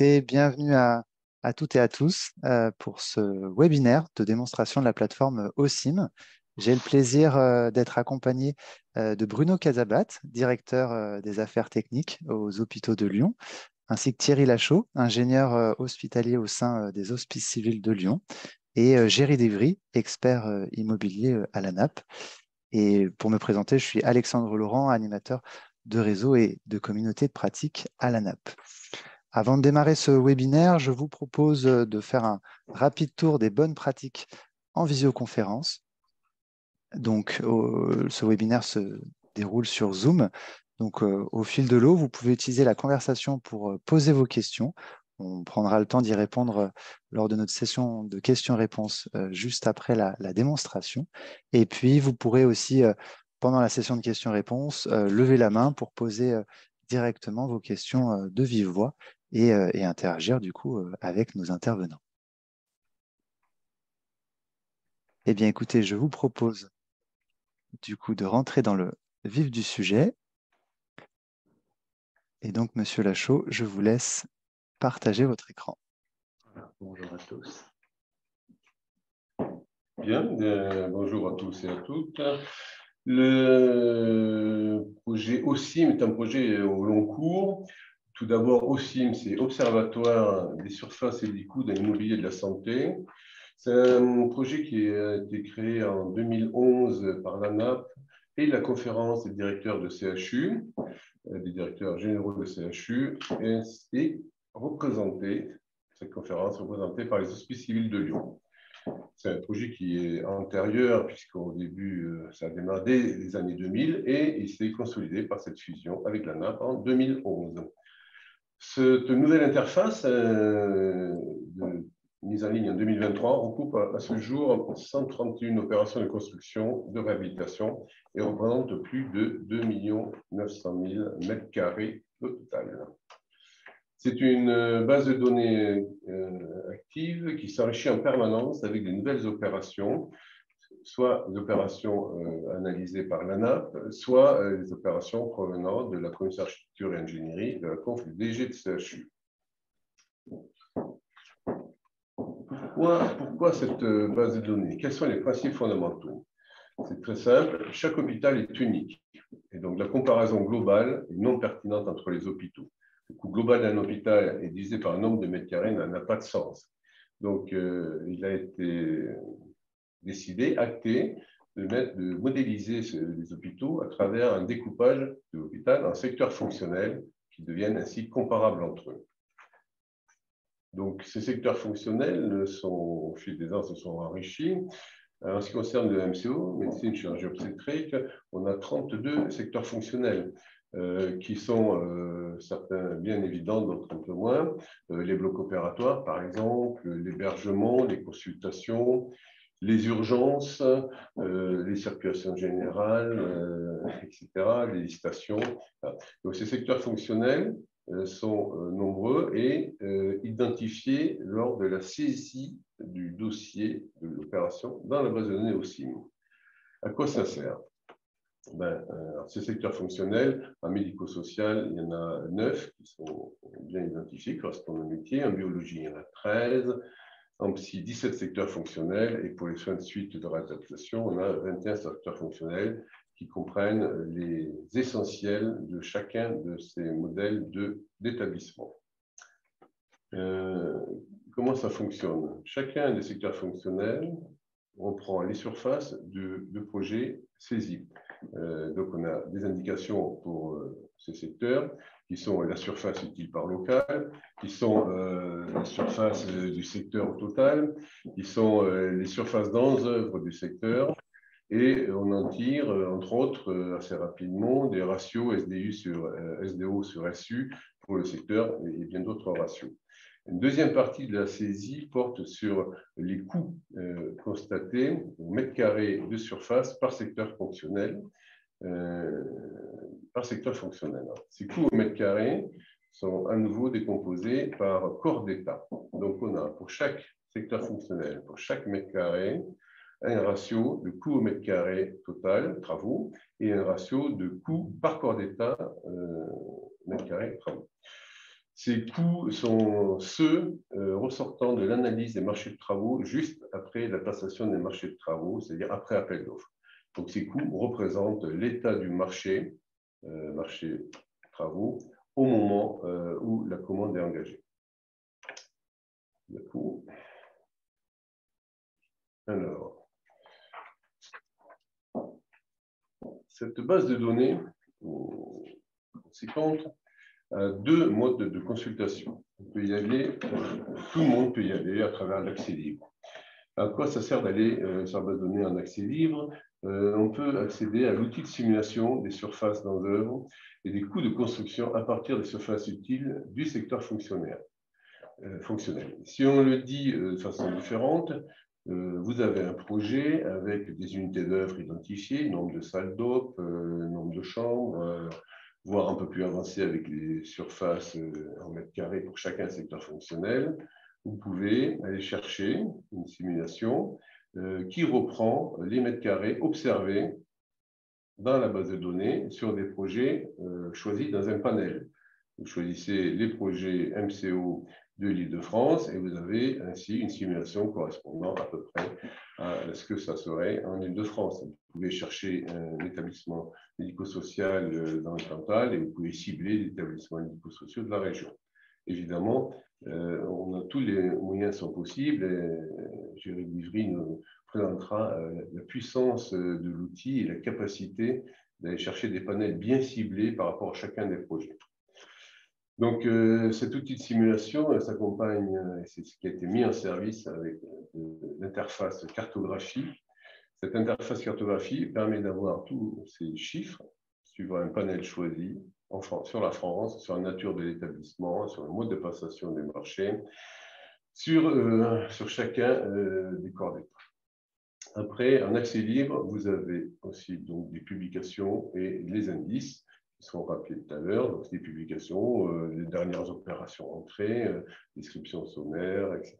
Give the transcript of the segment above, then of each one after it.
bienvenue à, toutes et à tous euh, pour ce webinaire de démonstration de la plateforme OSIM. J'ai le plaisir euh, d'être accompagné euh, de Bruno Casabat, directeur des affaires techniques aux hôpitaux de Lyon, ainsi que Thierry Lachaud, ingénieur hospitalier au sein des hospices civils de Lyon, et Géry Devry, expert immobilier à la NAP. Et pour me présenter, je suis Alexandre Laurent, animateur de réseau et de communauté de pratique à la NAP. Avant de démarrer ce webinaire, je vous propose de faire un rapide tour des bonnes pratiques en visioconférence. Donc, ce webinaire se déroule sur Zoom. Donc, euh, au fil de l'eau, vous pouvez utiliser la conversation pour euh, poser vos questions. On prendra le temps d'y répondre euh, lors de notre session de questions-réponses juste après la, la, démonstration. Et puis, vous pourrez aussi, pendant la session de questions-réponses, lever la main pour poser directement vos questions de vive voix euh, et, interagir du coup euh, avec nos intervenants. Eh bien, écoutez, je vous propose du coup de rentrer dans le vif du sujet. Et donc, Monsieur Lachaud, je vous laisse partager votre écran. Bonjour à tous. Bien, euh, bonjour à tous et à toutes. Le projet OSIM est un projet au long cours tout d'abord, OSIM, c'est Observatoire des surfaces et des coûts de l'immobilier de la santé. C'est un projet qui a été créé en 2011 par l'ANAP et la conférence des directeurs de CHU, euh, des directeurs généraux de CHU, et représenté, cette conférence représentée par les hospices civils de Lyon. C'est un projet qui est antérieur, puisqu'au début, euh, ça a démarré dès les années 2000 et il s'est consolidé par cette fusion avec l'ANAP en 2011. Cette nouvelle interface euh, mise en ligne en 2023 recoupe à, ce jour 131 opérations de construction, de réhabilitation et représente plus de 2 900 000 mètres carrés au total. C'est une euh, base de données euh, active qui s'enrichit en permanence avec de nouvelles opérations soit des opérations euh, analysées par l'ANAP, soit euh, des opérations provenant de la commission architecture et ingénierie de la conf du DG de CHU. Pourquoi, cette euh, base de données? Quels sont les principes fondamentaux? C'est très simple, chaque hôpital est unique. Et donc la comparaison globale est non pertinente entre les hôpitaux. Le coût global d'un hôpital est divisé par un nombre de mètres carrés n'a pas de sens. Donc il a été décidé, acté, de, modéliser les hôpitaux à travers un découpage de l'hôpital en secteurs fonctionnels qui deviennent ainsi comparables entre eux. Donc, ces secteurs fonctionnels sont, au fil des ans se sont enrichis. En ce qui concerne le MCO, médecine, chirurgie obstétrique, on a 32 secteurs fonctionnels euh, qui sont euh, certains bien évidents, d'autres un peu moins. Euh, les blocs opératoires, par exemple, l'hébergement, les consultations, les urgences, euh, les circulations générales, euh, etc., les stations. Donc ces secteurs fonctionnels euh, sont nombreux et identifiés lors de la saisie du dossier de l'opération dans la base de données OSIM. À quoi ça sert? Ben, ces secteurs fonctionnels, en médico-social, il y en a neuf qui sont bien identifiés, correspondent au métier. En biologie, il y en a 13 en psy, 17 secteurs fonctionnels et pour les soins de suite de réadaptation, on a 21 secteurs fonctionnels qui comprennent les essentiels de chacun de ces modèles d'établissement. Euh, comment ça fonctionne? Chacun des secteurs fonctionnels reprend les surfaces de, projets saisis. Euh, donc, on a des indications pour euh, ces secteurs qui sont la surface utile par local, qui sont euh, la surface du secteur au total, qui sont euh, les surfaces dans œuvre du secteur, et on en tire, entre autres, assez rapidement, des ratios SDU sur, SDO sur SU pour le secteur et bien d'autres ratios. Une deuxième partie de la saisie porte sur les coûts constatés au mètre carré de surface par secteur fonctionnel. Euh, par secteur fonctionnel. Ces coûts au mètre carré sont à nouveau décomposés par corps d'État. Donc, on a pour chaque secteur fonctionnel, pour chaque mètre carré, un ratio de coût au mètre carré total, travaux, et un ratio de coût par corps d'État, euh, mètre carré, travaux. Ces coûts sont ceux ressortant de l'analyse des marchés de travaux juste après la passation des marchés de travaux, c'est-à-dire après appel d'offres. Donc ces coûts représentent l'état du marché, marché de travaux, au moment où la commande est engagée. Alors, cette base de données conséquente a deux modes de consultation. On peut y aller, tout le monde peut y aller à travers l'accès libre. À quoi ça sert d'aller euh, sur la base de données en accès libre? Euh, On peut accéder à l'outil de simulation des surfaces dans l'œuvre et des coûts de construction à partir des surfaces utiles du secteur fonctionnel. Euh, fonctionnel. Si on le dit de façon différente, euh, vous avez un projet avec des unités d'œuvre identifiées, nombre de salles d'op, euh, nombre de chambres, euh, voire un peu plus avancé avec les surfaces en mètres carrés pour chacun secteur fonctionnel. Vous pouvez aller chercher une simulation qui reprend les mètres carrés observés dans la base de données sur des projets choisis dans un panel. Vous choisissez les projets MCO de l'île de France et vous avez ainsi une simulation correspondant à peu près à ce que ça serait en île de France. Vous pouvez chercher un établissement médico-social euh, dans le Cantal et vous pouvez cibler les établissements médico-sociaux de la région. Évidemment, euh, tous les moyens sont possibles et Géry Livry nous présentera euh, la puissance de l'outil et la capacité d'aller chercher des panels bien ciblés par rapport à chacun des projets. Donc, euh, cet outil de simulation s'accompagne, c'est ce qui a été mis en service avec euh, l'interface cartographie. Cette interface cartographie permet d'avoir tous ces chiffres suivant un panel choisi sur la France, sur la nature de l'établissement, sur le mode de passation des marchés, sur, euh, sur chacun des corps d'État. Après, en accès libre, vous avez aussi donc, des publications et les indices qui seront rappelés tout à l'heure, donc des publications, euh, les dernières opérations entrées, euh, description sommaire, etc.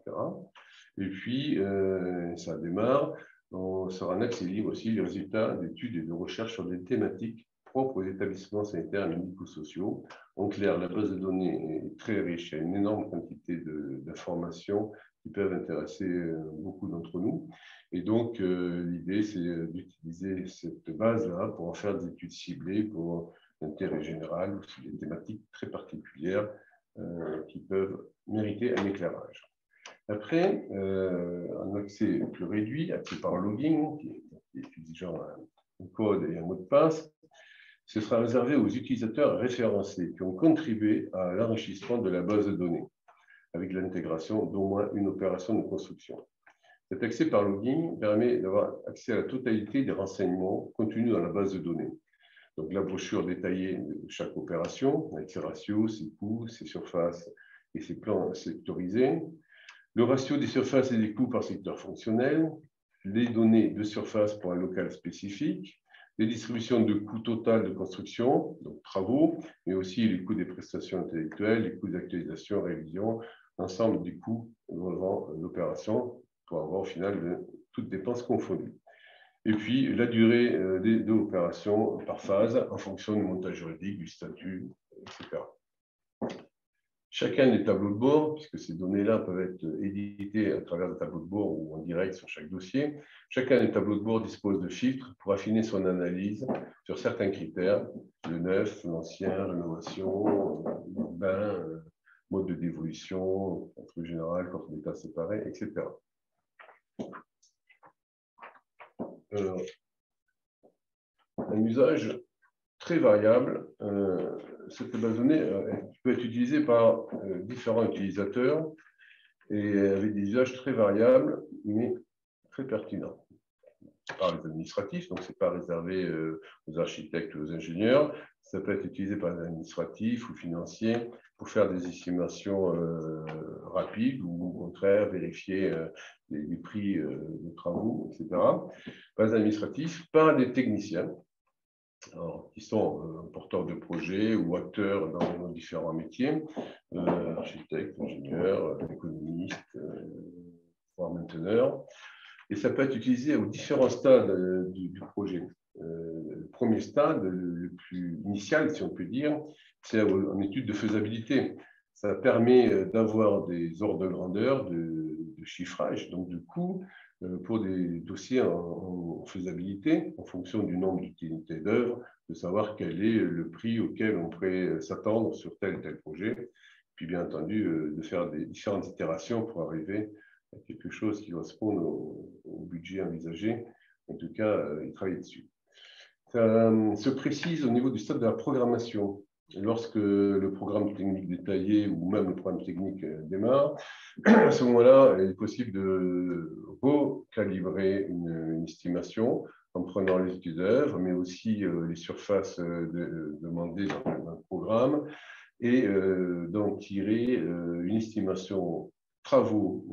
Et puis, euh, ça démarre, on sera un accès libre aussi les résultats d'études et de recherches sur des thématiques propres aux établissements sanitaires et médico-sociaux. En clair, la base de données est très riche, il y a une énorme quantité d'informations qui peuvent intéresser beaucoup d'entre nous. Et donc, l'idée, c'est d'utiliser cette base-là pour en faire des études ciblées, pour d'intérêt général ou sur des thématiques très particulières euh, qui peuvent mériter un éclairage. Après, euh, un accès plus réduit, accès par login, qui est exigeant un, code et un mot de passe, ce sera réservé aux utilisateurs référencés qui ont contribué à l'enrichissement de la base de données, avec l'intégration d'au moins une opération de construction. Cet accès par login permet d'avoir accès à la totalité des renseignements contenus dans la base de données, donc la brochure détaillée de chaque opération, avec ses ratios, ses coûts, ses surfaces et ses plans sectorisés, le ratio des surfaces et des coûts par secteur fonctionnel, les données de surface pour un local spécifique, les distributions de coûts total de construction, donc travaux, mais aussi les coûts des prestations intellectuelles, les coûts d'actualisation, révision, l'ensemble des coûts devant l'opération pour avoir au final toutes dépenses confondues et puis la durée euh, des deux opérations par phase en fonction du montage juridique, du statut, etc. Chacun des tableaux de bord, puisque ces données-là peuvent être éditées à travers des tableaux de bord ou en direct sur chaque dossier, chacun des tableaux de bord dispose de filtres pour affiner son analyse sur certains critères, le neuf, l'ancien, rénovation, urbain, euh, mode de dévolution, contrôle général, contrôle d'état séparé, etc. Un usage très variable. Euh, cette base de données euh, peut être utilisée par différents utilisateurs et avec des usages très variables, mais très pertinents. Par les administratifs, donc ce n'est pas réservé aux architectes ou aux ingénieurs. Ça peut être utilisé par les administratifs ou financiers pour faire des estimations rapides ou au contraire vérifier les, prix euh, de travaux, etc. Pas administratifs, par des techniciens qui sont euh, porteurs de projets ou acteurs dans nos différents métiers, euh, architectes, ingénieurs, économistes, voire mainteneurs. Et ça peut être utilisé aux différents stades du, projet. le premier stade, le plus initial, si on peut dire, c'est en étude de faisabilité. Ça permet d'avoir des ordres de grandeur, de, de chiffrage, donc de coûts, euh, pour des dossiers en, faisabilité, en fonction du nombre d'utilités d'œuvres, de savoir quel est le prix auquel on pourrait s'attendre sur tel ou tel projet, puis bien entendu euh, de faire des différentes itérations pour arriver à quelque chose qui corresponde au, budget envisagé. En tout cas, euh, il travaille dessus. Ça se précise au niveau du stade de la programmation lorsque le programme technique détaillé ou même le programme technique euh, démarre, à ce moment-là, il est possible de recalibrer une, estimation en prenant les études mais aussi euh, les surfaces euh, demandées dans, le programme, et d'en tirer une estimation travaux,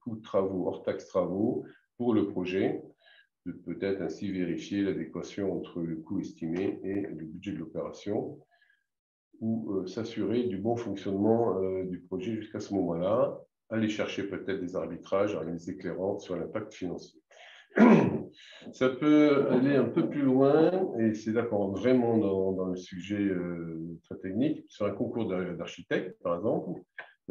coût de travaux, hors taxe travaux pour le projet, de peut-être ainsi vérifier l'adéquation entre le coût estimé et le budget de l'opération ou euh, s'assurer du bon fonctionnement euh, du projet jusqu'à ce moment-là, aller chercher peut-être des arbitrages en les éclairant sur l'impact financier. Ça peut aller un peu plus loin, et c'est là qu'on rentre vraiment dans, dans, le sujet euh, très technique, sur un concours d'architecte, par exemple.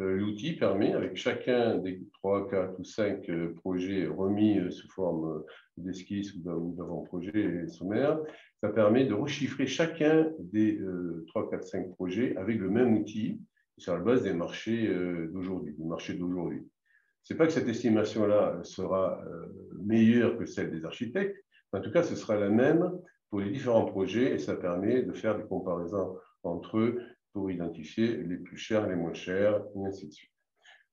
L'outil permet, avec chacun des 3, 4 ou 5 projets remis sous forme d'esquisse ou d'avant-projet sommaire, ça permet de rechiffrer chacun des 3, 4, 5 projets avec le même outil sur la base des marchés euh, d'aujourd'hui. Ce n'est pas que cette estimation-là sera euh, meilleure que celle des architectes, mais en tout cas, ce sera la même pour les différents projets et ça permet de faire des comparaisons entre eux pour identifier les plus chers, les moins chers, et ainsi de suite.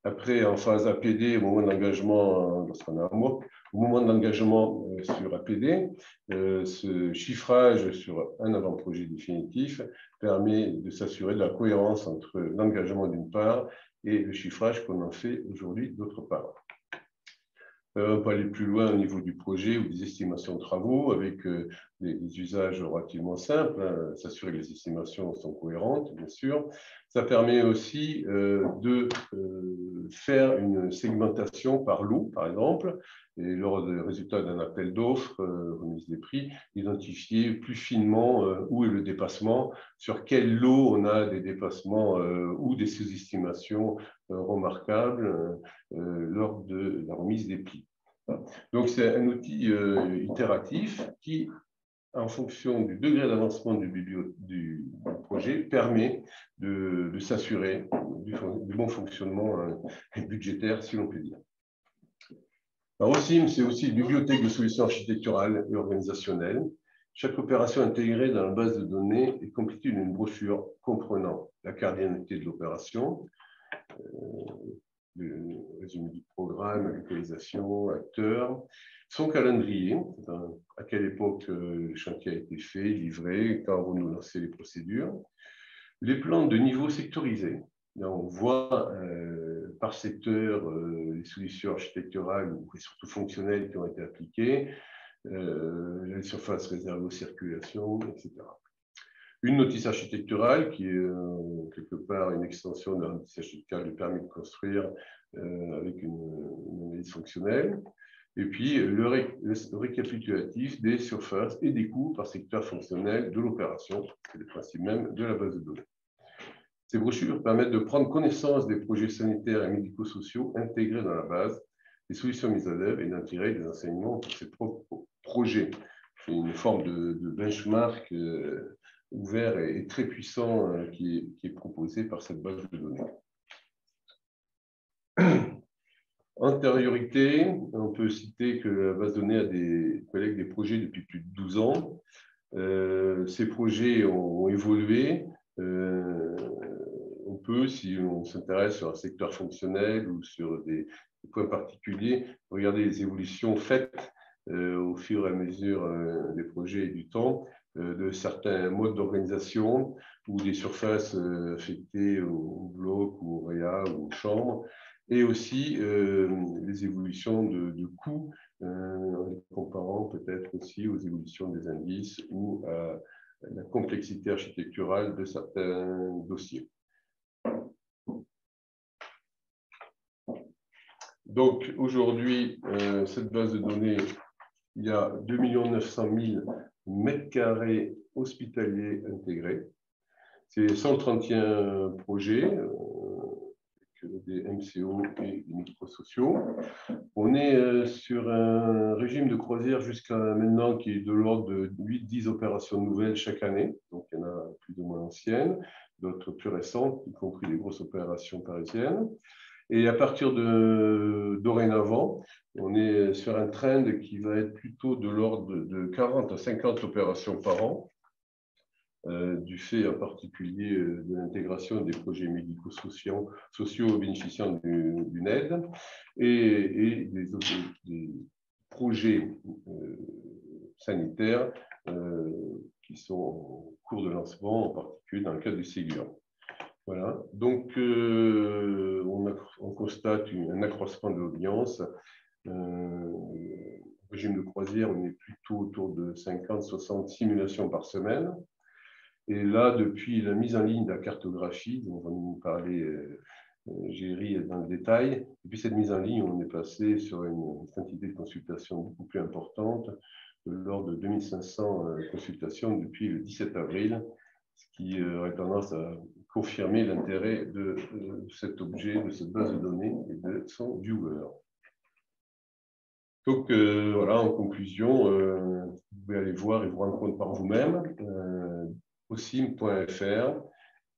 Après, en phase APD, au moment d'engagement, lorsqu'on a un MOC, au moment d'engagement euh, sur APD, euh, ce chiffrage sur un avant-projet définitif permet de s'assurer de la cohérence entre l'engagement d'une part et le chiffrage qu'on en fait aujourd'hui d'autre part. Euh, on peut aller plus loin au niveau du projet ou des estimations de travaux avec euh, des, usages relativement simples, hein, s'assurer que les estimations sont cohérentes, bien sûr. Ça permet aussi euh, de faire une segmentation par lot, par exemple, et lors des résultats d'un appel d'offres, remise des prix, identifier plus finement où est le dépassement, sur quel lot on a des dépassements ou des sous-estimations remarquables lors de la remise des prix. Donc, c'est un outil euh, itératif qui, en fonction du degré d'avancement du, projet, permet de, s'assurer du, bon fonctionnement euh, budgétaire, si l'on peut dire. Alors, OSIM, c'est aussi une bibliothèque de solutions architecturales et organisationnelles. Chaque opération intégrée dans la base de données est complétée d'une brochure comprenant la carte d'identité de l'opération, euh, le résumé du programme, localisation, acteurs, son calendrier, à quelle époque euh, le chantier a été fait, livré, quand vont nous lancer les procédures, les plans de niveau sectorisés. on voit euh, par secteur euh, les solutions architecturales et surtout fonctionnelles qui ont été appliquées, les surfaces réservées aux circulations, etc. Une notice architecturale qui est quelque part une extension de la notice architecturale du permis de construire avec une, analyse fonctionnelle. Et puis le, récapitulatif des surfaces et des coûts par secteur fonctionnel de l'opération. C'est le principe même de la base de données. Ces brochures permettent de prendre connaissance des projets sanitaires et médico-sociaux intégrés dans la base, des solutions mises en œuvre et d'en tirer des enseignements pour ces projets. C'est une forme de, benchmark euh, ouvert et, très puissant euh, qui est, proposé par cette base de données. Antériorité, on peut citer que la base de a des collègues des projets depuis plus de 12 ans. Euh, ces projets ont, évolué. Euh, on peut, si on s'intéresse sur un secteur fonctionnel ou sur des, points particuliers, regarder les évolutions faites au fur et à mesure des projets et du temps euh, de certains modes d'organisation ou des surfaces euh, affectées au bloc ou au réa ou aux chambres, et aussi euh, les évolutions de, coûts, en les comparant peut-être aussi aux évolutions des indices ou à la complexité architecturale de certains dossiers. Donc aujourd'hui, cette base de données, il y a 2 900 000 mètres carrés hospitaliers intégrés. C'est 131 projets, des MCO et des microsociaux. On est sur un régime de croisière jusqu'à maintenant qui est de l'ordre de 8-10 opérations nouvelles chaque année. Donc, il y en a plus ou moins anciennes, d'autres plus récentes, y compris des grosses opérations parisiennes. Et à partir de dorénavant, on est sur un trend qui va être plutôt de l'ordre de 40 à 50 opérations par an, euh, du fait en particulier euh, de l'intégration des projets médico-sociaux sociaux bénéficiant d'une aide et, des, projets euh, sanitaires qui sont en cours de lancement, en particulier dans le cadre du Ségur. Voilà. Donc, euh, on, constate un accroissement de l'audience. Euh, régime de croisière, on est plutôt autour de 50-60 simulations par semaine. Et là, depuis la mise en ligne de la cartographie, dont on va nous parler euh, Géry dans le détail, depuis cette mise en ligne, on est passé sur une quantité de consultations beaucoup plus importante, de l'ordre de 2500 consultations depuis le 17 avril, ce qui aurait tendance à confirmer l'intérêt de, cet objet, de cette base de données et de son viewer. Donc euh, voilà, en conclusion, euh, vous pouvez aller voir et vous rendre compte par vous-même, euh, osim.fr,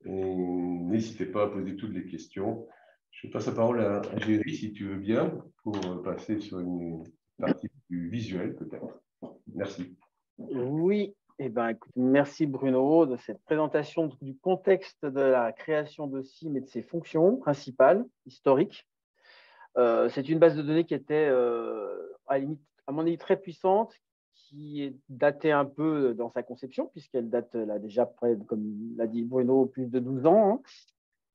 n'hésitez pas à poser toutes les questions. Je passe la parole à, Géry, si tu veux bien, pour passer sur une partie plus visuelle peut-être. Merci. Oui, eh ben, merci Bruno de cette présentation du contexte de la création de SIM et de ses fonctions principales, historiques. Euh, c'est une base de données qui était, euh, à, mon avis, très puissante, qui est datée un peu dans sa conception, puisqu'elle date là, déjà près, comme l'a dit Bruno, plus de 12 ans. Hein.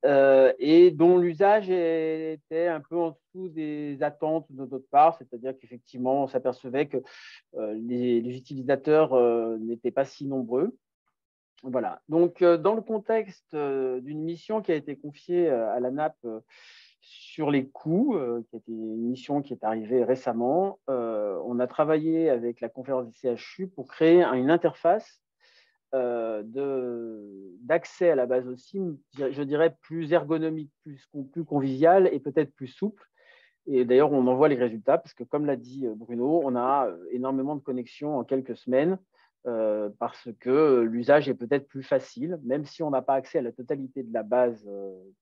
Euh, et dont l'usage était un peu en dessous des attentes de notre part, c'est-à-dire qu'effectivement, on s'apercevait que euh, les, utilisateurs euh, n'étaient pas si nombreux. Voilà. Donc, dans le contexte d'une mission qui a été confiée à la NAP sur les coûts, qui était une mission qui est arrivée récemment, on a travaillé avec la conférence des CHU pour créer une interface euh, d'accès à la base aussi, je dirais plus ergonomique, plus, plus convivial et peut-être plus souple. Et d'ailleurs, on en voit les résultats parce que, comme l'a dit euh, Bruno, on a euh, énormément de connexions en quelques semaines parce que l'usage est peut-être plus facile, même si on n'a pas accès à la totalité de la base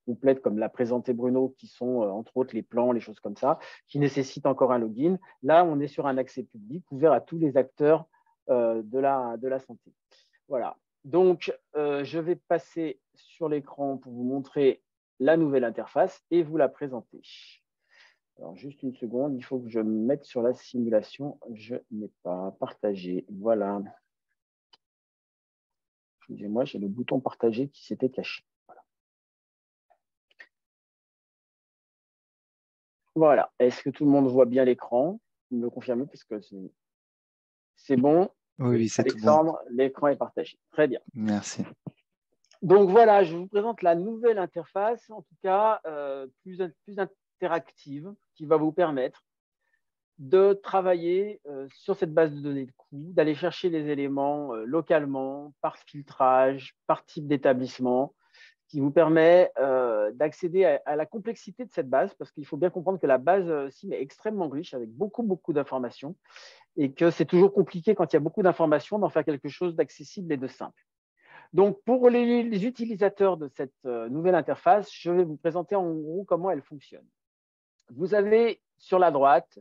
complète, comme l'a présenté Bruno, qui sont entre autres les plans, les choses comme ça, qui nécessitent encore un login. Là, on est sur un accès public ouvert à tous les acteurs de, la, de la santé. Voilà. Donc, euh, je vais passer sur l'écran pour vous montrer la nouvelle interface et vous la présenter. Alors, juste une seconde, il faut que je me mette sur la simulation. Je n'ai pas partagé. Voilà. Excusez-moi, j'ai le bouton partager qui s'était caché. Voilà. voilà. Est-ce que tout le monde voit bien l'écran? Vous me confirmez puisque c'est bon. Oui, c'est Alexandre, l'écran est partagé. Très bien. Merci. Donc voilà, je vous présente la nouvelle interface, en tout cas euh, plus, plus interactive, qui va vous permettre de travailler euh, sur cette base de données de coûts, d'aller chercher les éléments euh, localement, par filtrage, par type d'établissement, qui vous permet d'accéder à, la complexité de cette base, parce qu'il faut bien comprendre que la base SIM est extrêmement riche, avec beaucoup, beaucoup d'informations et que c'est toujours compliqué quand il y a beaucoup d'informations d'en faire quelque chose d'accessible et de simple. Donc, pour les, utilisateurs de cette euh, nouvelle interface, je vais vous présenter en gros comment elle fonctionne. Vous avez sur la droite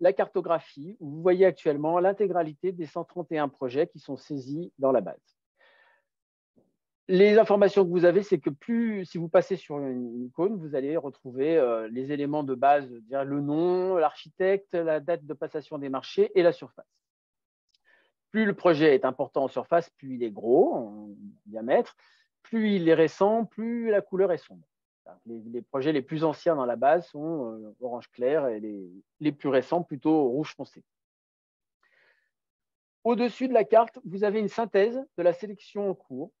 la cartographie où vous voyez actuellement l'intégralité des 131 projets qui sont saisis dans la base les informations que vous avez, c'est que plus, si vous passez sur une icône, vous allez retrouver euh, les éléments de base, le nom, l'architecte, la date de passation des marchés et la surface. Plus le projet est important en surface, plus il est gros en diamètre, plus il est récent, plus la couleur est sombre. Les, projets les plus anciens dans la base sont euh, orange clair et les, plus récents plutôt rouge foncé. Au-dessus de la carte, vous avez une synthèse de la sélection en cours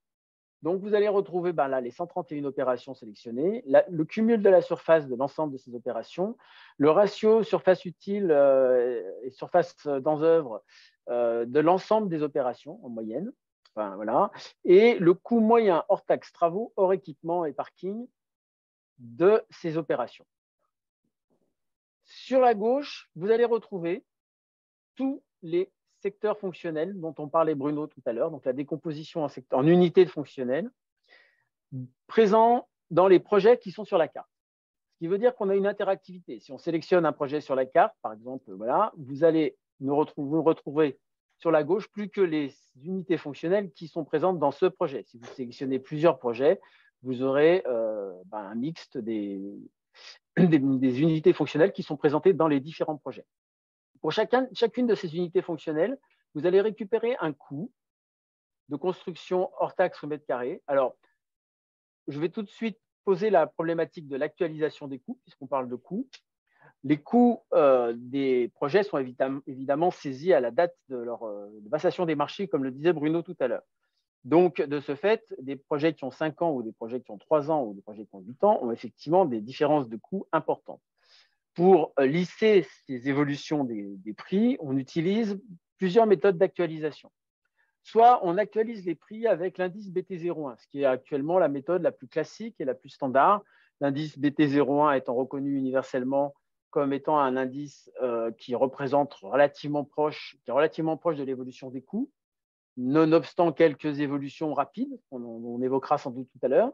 donc, vous allez retrouver ben là, les 131 opérations sélectionnées, le cumul de la surface de l'ensemble de ces opérations, le ratio surface utile euh, et surface dans œuvre euh, de l'ensemble des opérations en moyenne, Enfin, voilà. Et le coût moyen hors taxe travaux, hors équipement et parking de ces opérations. Sur la gauche, vous allez retrouver tous les secteurs fonctionnels dont on parlait Bruno tout à l'heure, donc la décomposition en, unités fonctionnelles, présents dans les projets qui sont sur la carte. Ce qui veut dire qu'on a une interactivité. Si on sélectionne un projet sur la carte, par exemple, vous allez nous retrouver sur la gauche plus que les unités fonctionnelles qui sont présentes dans ce projet. Si vous sélectionnez plusieurs projets, vous aurez euh, ben, un mixte des, unités fonctionnelles qui sont présentées dans les différents projets. Pour chacun, chacune de ces unités fonctionnelles, vous allez récupérer un coût de construction hors taxe au mètre carré. Alors, je vais tout de suite poser la problématique de l'actualisation des coûts, puisqu'on parle de coûts. Les coûts euh, des projets sont évidemment, saisis à la date de leur euh, des marchés, comme le disait Bruno tout à l'heure. Donc, de ce fait, des projets qui ont 5 ans ou des projets qui ont 3 ans ou des projets qui ont 8 ans ont effectivement des différences de coûts importantes. Pour euh, lisser ces évolutions des, prix, on utilise plusieurs méthodes d'actualisation. Soit on actualise les prix avec l'indice BT01, ce qui est actuellement la méthode la plus classique et la plus standard. L'indice BT01 étant reconnu universellement comme étant un indice euh, qui représente relativement proche, qui est relativement proche de l'évolution des coûts nonobstant quelques évolutions rapides, on, évoquera sans doute tout à l'heure.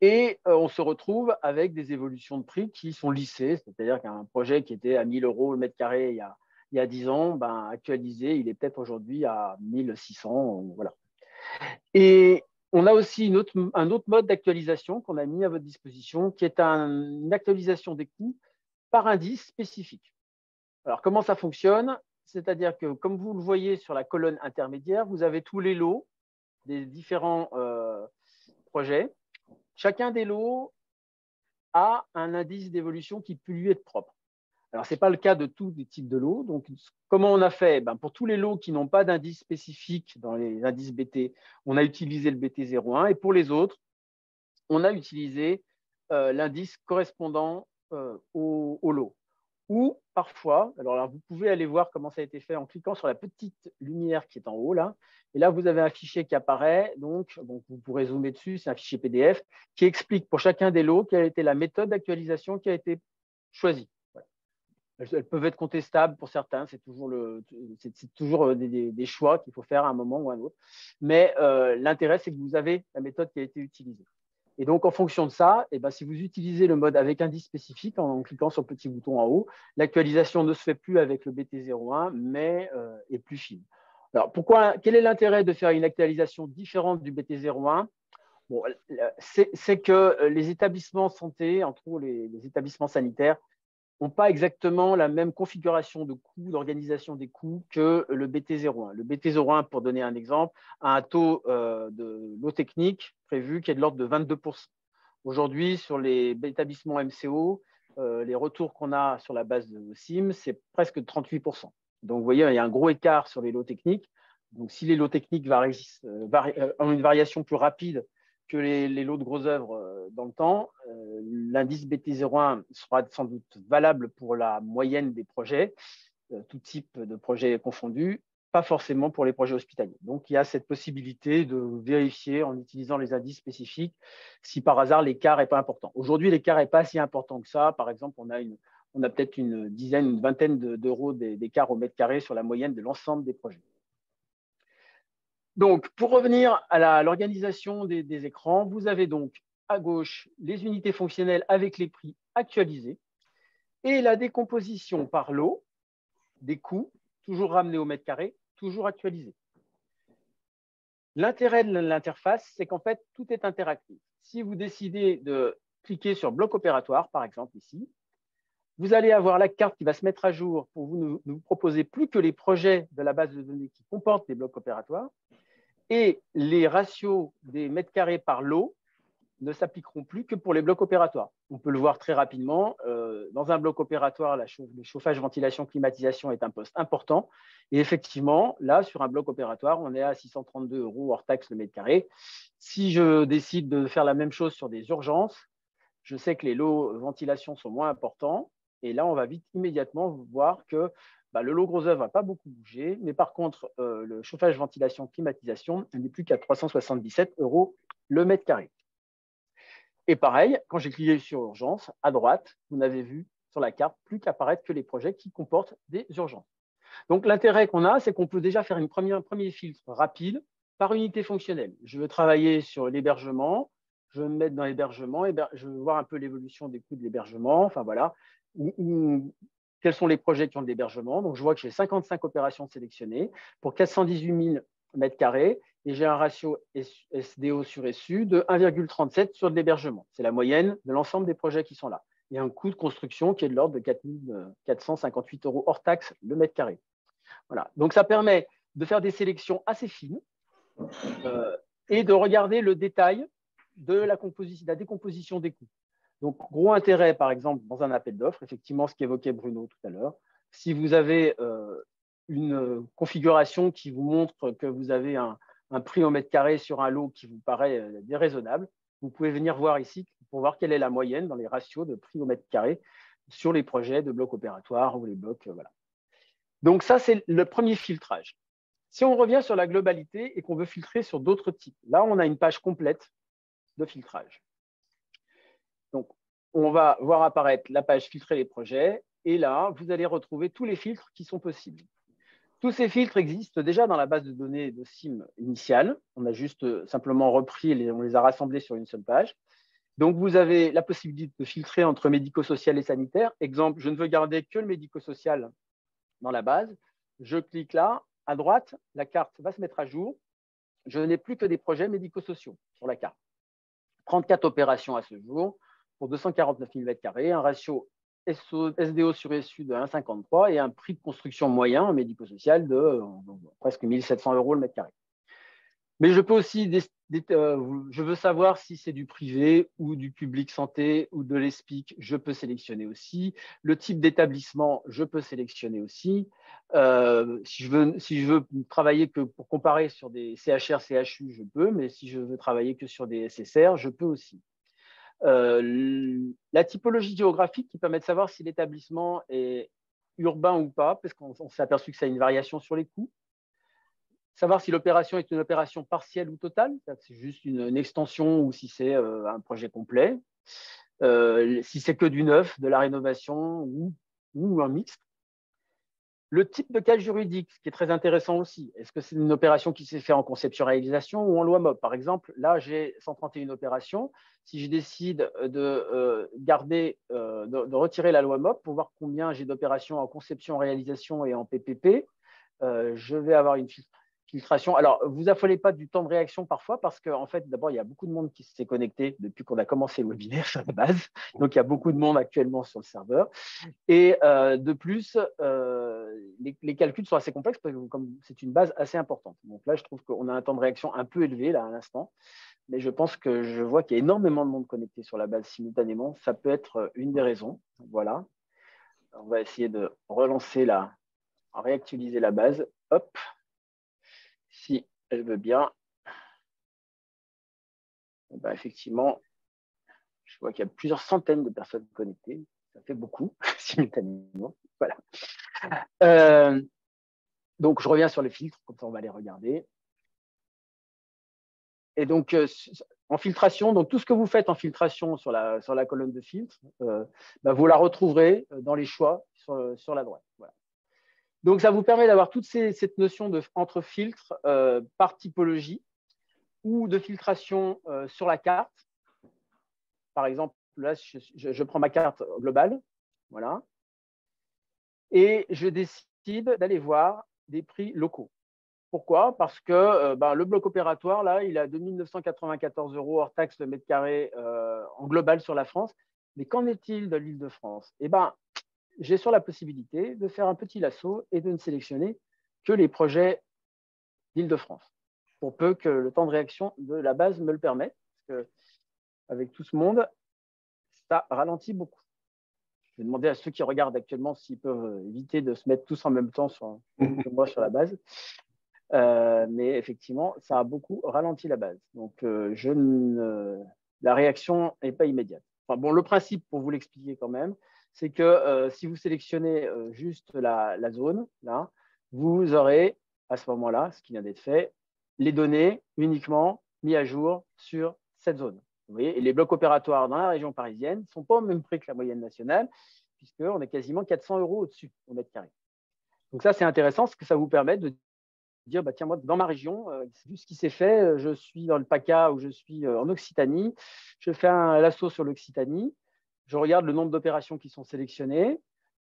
Et euh, on se retrouve avec des évolutions de prix qui sont lissées, c'est-à-dire qu'un projet qui était à 1000 euros le mètre carré il y a, il y a 10 ans, ben, actualisé, il est peut-être aujourd'hui à 1600. Voilà. Et on a aussi un autre mode d'actualisation qu'on a mis à votre disposition, qui est une actualisation des coûts par indice spécifique. Alors, comment ça fonctionne? C'est-à-dire que, comme vous le voyez sur la colonne intermédiaire, vous avez tous les lots des différents euh, projets. Chacun des lots a un indice d'évolution qui peut lui être propre. Alors, ce n'est pas le cas de tous les types de lots. Donc, comment on a fait? Ben, Pour tous les lots qui n'ont pas d'indice spécifique dans les indices BT, on a utilisé le BT01. Et pour les autres, on a utilisé euh, l'indice correspondant euh, au, au, lot. Ou parfois, alors vous pouvez aller voir comment ça a été fait en cliquant sur la petite lumière qui est en haut là. Et là, vous avez un fichier qui apparaît. Donc, vous pourrez zoomer dessus. C'est un fichier PDF qui explique pour chacun des lots quelle a été la méthode d'actualisation qui a été choisie. Elles peuvent être contestables pour certains. C'est toujours, le, toujours euh, des, choix qu'il faut faire à un moment ou à un autre. Mais euh, l'intérêt, c'est que vous avez la méthode qui a été utilisée. Et donc, en fonction de ça, eh ben, si vous utilisez le mode avec indice spécifique en, cliquant sur le petit bouton en haut, l'actualisation ne se fait plus avec le BT01, mais euh, est plus fine. Alors, pourquoi, quel est l'intérêt de faire une actualisation différente du BT01 bon, C'est que les établissements santé, entre autres les établissements sanitaires, n'ont pas exactement la même configuration de coûts, d'organisation des coûts que le BT01. Le BT01, pour donner un exemple, a un taux euh, de l'eau technique prévu qui est de l'ordre de 22%. Aujourd'hui, sur les établissements MCO, euh, les retours qu'on a sur la base de SIM, c'est presque 38%. Donc, vous voyez, il y a un gros écart sur les lots techniques. Donc, si les lots techniques euh, ont une variation plus rapide les, lots de grosses œuvres euh, dans le temps. Euh, l'indice BT01 sera sans doute valable pour la moyenne des projets, euh, tout type de projets confondus, pas forcément pour les projets hospitaliers. Donc, il y a cette possibilité de vérifier en utilisant les indices spécifiques si par hasard l'écart n'est pas important. Aujourd'hui, l'écart n'est pas si important que ça. Par exemple, on a peut-être une dizaine, une vingtaine d'euros d'écart au mètre carré sur la moyenne de l'ensemble des projets. Donc, pour revenir à l'organisation des, écrans, vous avez donc à gauche les unités fonctionnelles avec les prix actualisés et la décomposition par lot des coûts, toujours ramenés au mètre carré, toujours actualisés. L'intérêt de l'interface, c'est qu'en fait, tout est interactif. Si vous décidez de cliquer sur bloc opératoire, par exemple ici, vous allez avoir la carte qui va se mettre à jour pour vous ne vous proposer plus que les projets de la base de données qui comportent des blocs opératoires. Et les ratios des mètres carrés par lot ne s'appliqueront plus que pour les blocs opératoires. On peut le voir très rapidement. Euh, dans un bloc opératoire, le chauffage, ventilation, climatisation est un poste important. Et effectivement, là, sur un bloc opératoire, on est à 632 euros hors taxe le mètre carré. Si je décide de faire la même chose sur des urgences, je sais que les lots ventilation sont moins importants. Et là, on va vite immédiatement voir que bah, le lot gros œuvre n'a pas beaucoup bougé, mais par contre, euh, le chauffage, ventilation, climatisation n'est plus qu'à 377 euros le mètre carré. Et pareil, quand j'ai cliqué sur urgence, à droite, vous n'avez vu sur la carte plus qu'apparaître que les projets qui comportent des urgences. Donc l'intérêt qu'on a, c'est qu'on peut déjà faire une première, un premier filtre rapide par unité fonctionnelle. Je veux travailler sur l'hébergement, je veux me mettre dans l'hébergement, je veux voir un peu l'évolution des coûts de l'hébergement, enfin voilà, quels sont les projets qui ont de l'hébergement. Donc je vois que j'ai 55 opérations sélectionnées pour 418 000 mètres carrés et j'ai un ratio SDO sur SU de 1,37 sur de l'hébergement. C'est la moyenne de l'ensemble des projets qui sont là. Il y a un coût de construction qui est de l'ordre de 4 458 euros hors taxe le mètre carré. Voilà. Donc ça permet de faire des sélections assez fines euh, et de regarder le détail de la, la décomposition des coûts. Donc, gros intérêt, par exemple, dans un appel d'offres, effectivement, ce qu'évoquait Bruno tout à l'heure. Si vous avez euh, une configuration qui vous montre que vous avez un, prix au mètre carré sur un lot qui vous paraît euh, déraisonnable, vous pouvez venir voir ici pour voir quelle est la moyenne dans les ratios de prix au mètre carré sur les projets de blocs opératoires ou les blocs. Euh. Donc, ça, c'est le premier filtrage. Si on revient sur la globalité et qu'on veut filtrer sur d'autres types, là, on a une page complète de filtrage. On va voir apparaître la page filtrer les projets et là, vous allez retrouver tous les filtres qui sont possibles. Tous ces filtres existent déjà dans la base de données de SIM initiale. On a juste euh, simplement repris on les a rassemblés sur une seule page. Donc, vous avez la possibilité de filtrer entre médico-social et sanitaire. Exemple, je ne veux garder que le médico-social dans la base. Je clique là. À droite, la carte va se mettre à jour. Je n'ai plus que des projets médico-sociaux sur la carte. 34 opérations à ce jour pour 249 000 m2, un ratio SDO sur SU de 1,53 et un prix de construction moyen médico-social de euh, presque 1700 euros le mètre carré. Mais je peux aussi, euh, je veux savoir si c'est du privé ou du public santé ou de l'ESPIC, je peux sélectionner aussi. Le type d'établissement, je peux sélectionner aussi. Euh, si, je veux, si je veux travailler que pour comparer sur des CHR, CHU, je peux, mais si je veux travailler que sur des SSR, je peux aussi. Euh, la typologie géographique qui permet de savoir si l'établissement est urbain ou pas, parce qu'on s'est aperçu que ça a une variation sur les coûts savoir si l'opération est une opération partielle ou totale, c'est juste une, extension ou si c'est euh, un projet complet, euh, si c'est que du neuf, de la rénovation ou, un mixte. Le type de cas juridique, ce qui est très intéressant aussi, est-ce que c'est une opération qui s'est faite en conception-réalisation ou en loi MOB? Par exemple, là, j'ai 131 opérations. Si je décide de euh, garder, de, retirer la loi MOB pour voir combien j'ai d'opérations en conception-réalisation et en PPP, je vais avoir une Alors, vous affolez pas du temps de réaction parfois parce qu'en en fait, d'abord, il y a beaucoup de monde qui s'est connecté depuis qu'on a commencé le webinaire sur la base. Donc, il y a beaucoup de monde actuellement sur le serveur. Et euh, de plus, euh, les, calculs sont assez complexes parce que comme c'est une base assez importante. Donc là, je trouve qu'on a un temps de réaction un peu élevé là à l'instant. Mais je pense que je vois qu'il y a énormément de monde connecté sur la base simultanément. Ça peut être une des raisons. Voilà. On va essayer de relancer la, réactualiser la base. Hop, si elle veut bien, eh ben, effectivement, je vois qu'il y a plusieurs centaines de personnes connectées. Ça fait beaucoup simultanément. Voilà. Euh, donc, je reviens sur les filtres, comme ça on va les regarder. Et donc, euh, en filtration, donc tout ce que vous faites en filtration sur la, sur colonne de filtre, euh, ben, vous la retrouverez dans les choix sur, la droite. Voilà. Donc, ça vous permet d'avoir toute cette notion de, entre filtres euh, par typologie ou de filtration euh, sur la carte. Par exemple, là, je, prends ma carte globale. Voilà. Et je décide d'aller voir des prix locaux. Pourquoi? Parce que euh, ben, le bloc opératoire, là, il a 2994 euros hors taxe le mètre carré en global sur la France. Mais qu'en est-il de l'île de France Eh bien, j'ai sur la possibilité de faire un petit lasso et de ne sélectionner que les projets d'Île-de-France, pour peu que le temps de réaction de la base me le permette, parce avec tout ce monde, ça ralentit beaucoup. Je vais demander à ceux qui regardent actuellement s'ils peuvent éviter de se mettre tous en même temps sur, moi sur la base. Euh, mais effectivement, ça a beaucoup ralenti la base. Donc, euh, la réaction n'est pas immédiate. Bon, le principe, pour vous l'expliquer quand même, c'est que si vous sélectionnez juste la, zone, vous aurez à ce moment-là, ce qui vient d'être fait, les données uniquement mises à jour sur cette zone. Et les blocs opératoires dans la région parisienne ne sont pas au même prix que la moyenne nationale, puisqu'on est quasiment 400 euros au-dessus au mètre carré. Donc ça, c'est intéressant, parce que ça vous permet de dire, bah, tiens, moi, dans ma région, euh, c'est vu ce qui s'est fait, euh, je suis dans le PACA ou je suis euh, en Occitanie, je fais un lasso sur l'Occitanie, je regarde le nombre d'opérations qui sont sélectionnées,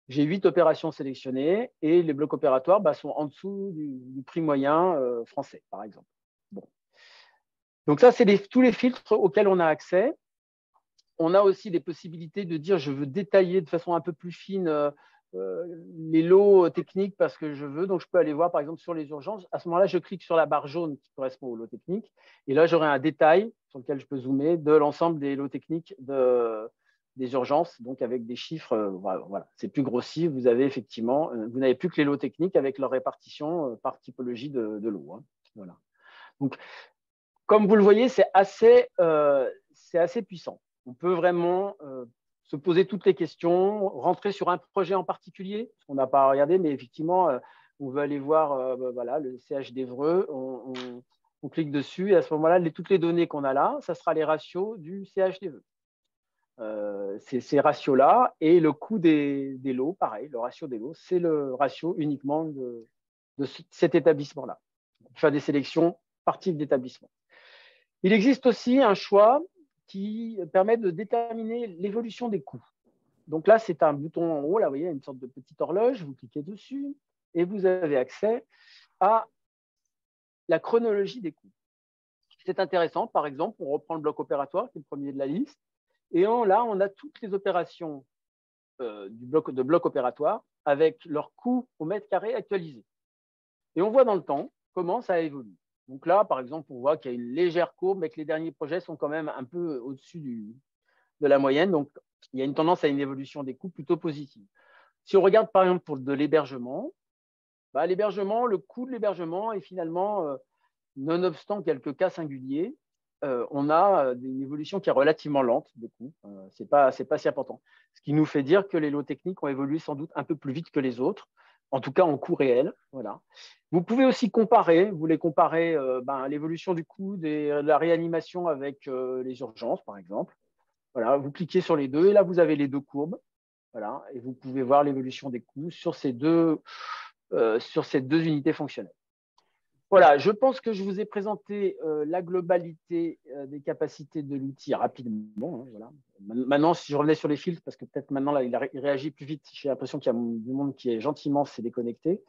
j'ai huit opérations sélectionnées et les blocs opératoires bah, sont en dessous du, prix moyen français, par exemple. Donc ça, c'est tous les filtres auxquels on a accès. On a aussi des possibilités de dire, je veux détailler de façon un peu plus fine euh, les lots techniques parce que je veux. Donc, je peux aller voir, par exemple, sur les urgences. À ce moment-là, je clique sur la barre jaune qui correspond aux lots techniques. Et là, j'aurai un détail sur lequel je peux zoomer de l'ensemble des lots techniques de, des urgences, donc avec des chiffres. Euh, voilà, c'est plus grossi. Vous avez effectivement, euh, vous n'avez plus que les lots techniques avec leur répartition par typologie de, de. Hein. Voilà. Donc, comme vous le voyez, c'est assez, assez puissant. On peut vraiment se poser toutes les questions, rentrer sur un projet en particulier, qu'on n'a pas regardé, mais effectivement, euh, on veut aller voir euh, bah, voilà, le CH d'Evreux, on, clique dessus et à ce moment-là, toutes les données qu'on a là, ça sera les ratios du CH. Euh, ces ratios-là et le coût des, lots, pareil, le ratio des lots, c'est le ratio uniquement de, cet établissement-là. On faire des sélections par type d'établissement. Il existe aussi un choix qui permet de déterminer l'évolution des coûts. Donc là, c'est un bouton en haut, là, vous voyez, une sorte de petite horloge, vous cliquez dessus et vous avez accès à la chronologie des coûts. C'est intéressant, par exemple, on reprend le bloc opératoire, qui est le premier de la liste, et là, on a toutes les opérations euh, de bloc opératoire avec leur coût au mètre carré actualisé. Et on voit dans le temps comment ça a évolué. Donc là, par exemple, on voit qu'il y a une légère courbe, mais que les derniers projets sont quand même un peu au-dessus de la moyenne. Donc, il y a une tendance à une évolution des coûts plutôt positive. Si on regarde par exemple pour de l'hébergement, bah, l'hébergement, le coût de l'hébergement est finalement, euh, nonobstant quelques cas singuliers, euh, on a euh, une évolution qui est relativement lente des coûts. Ce n'est pas, si important. Ce qui nous fait dire que les lots techniques ont évolué sans doute un peu plus vite que les autres en tout cas en coût réel. Voilà. Vous pouvez aussi comparer, vous voulez comparer euh, ben, l'évolution du coût de la réanimation avec euh, les urgences, par exemple. Vous cliquez sur les deux et là, vous avez les deux courbes. Et vous pouvez voir l'évolution des coûts euh, sur ces deux unités fonctionnelles. Voilà, je pense que je vous ai présenté euh, la globalité euh, des capacités de l'outil rapidement. Hein, maintenant, si je revenais sur les filtres, parce que peut-être maintenant là, il, réagit plus vite, j'ai l'impression qu'il y a du monde qui est gentiment s'est déconnecté.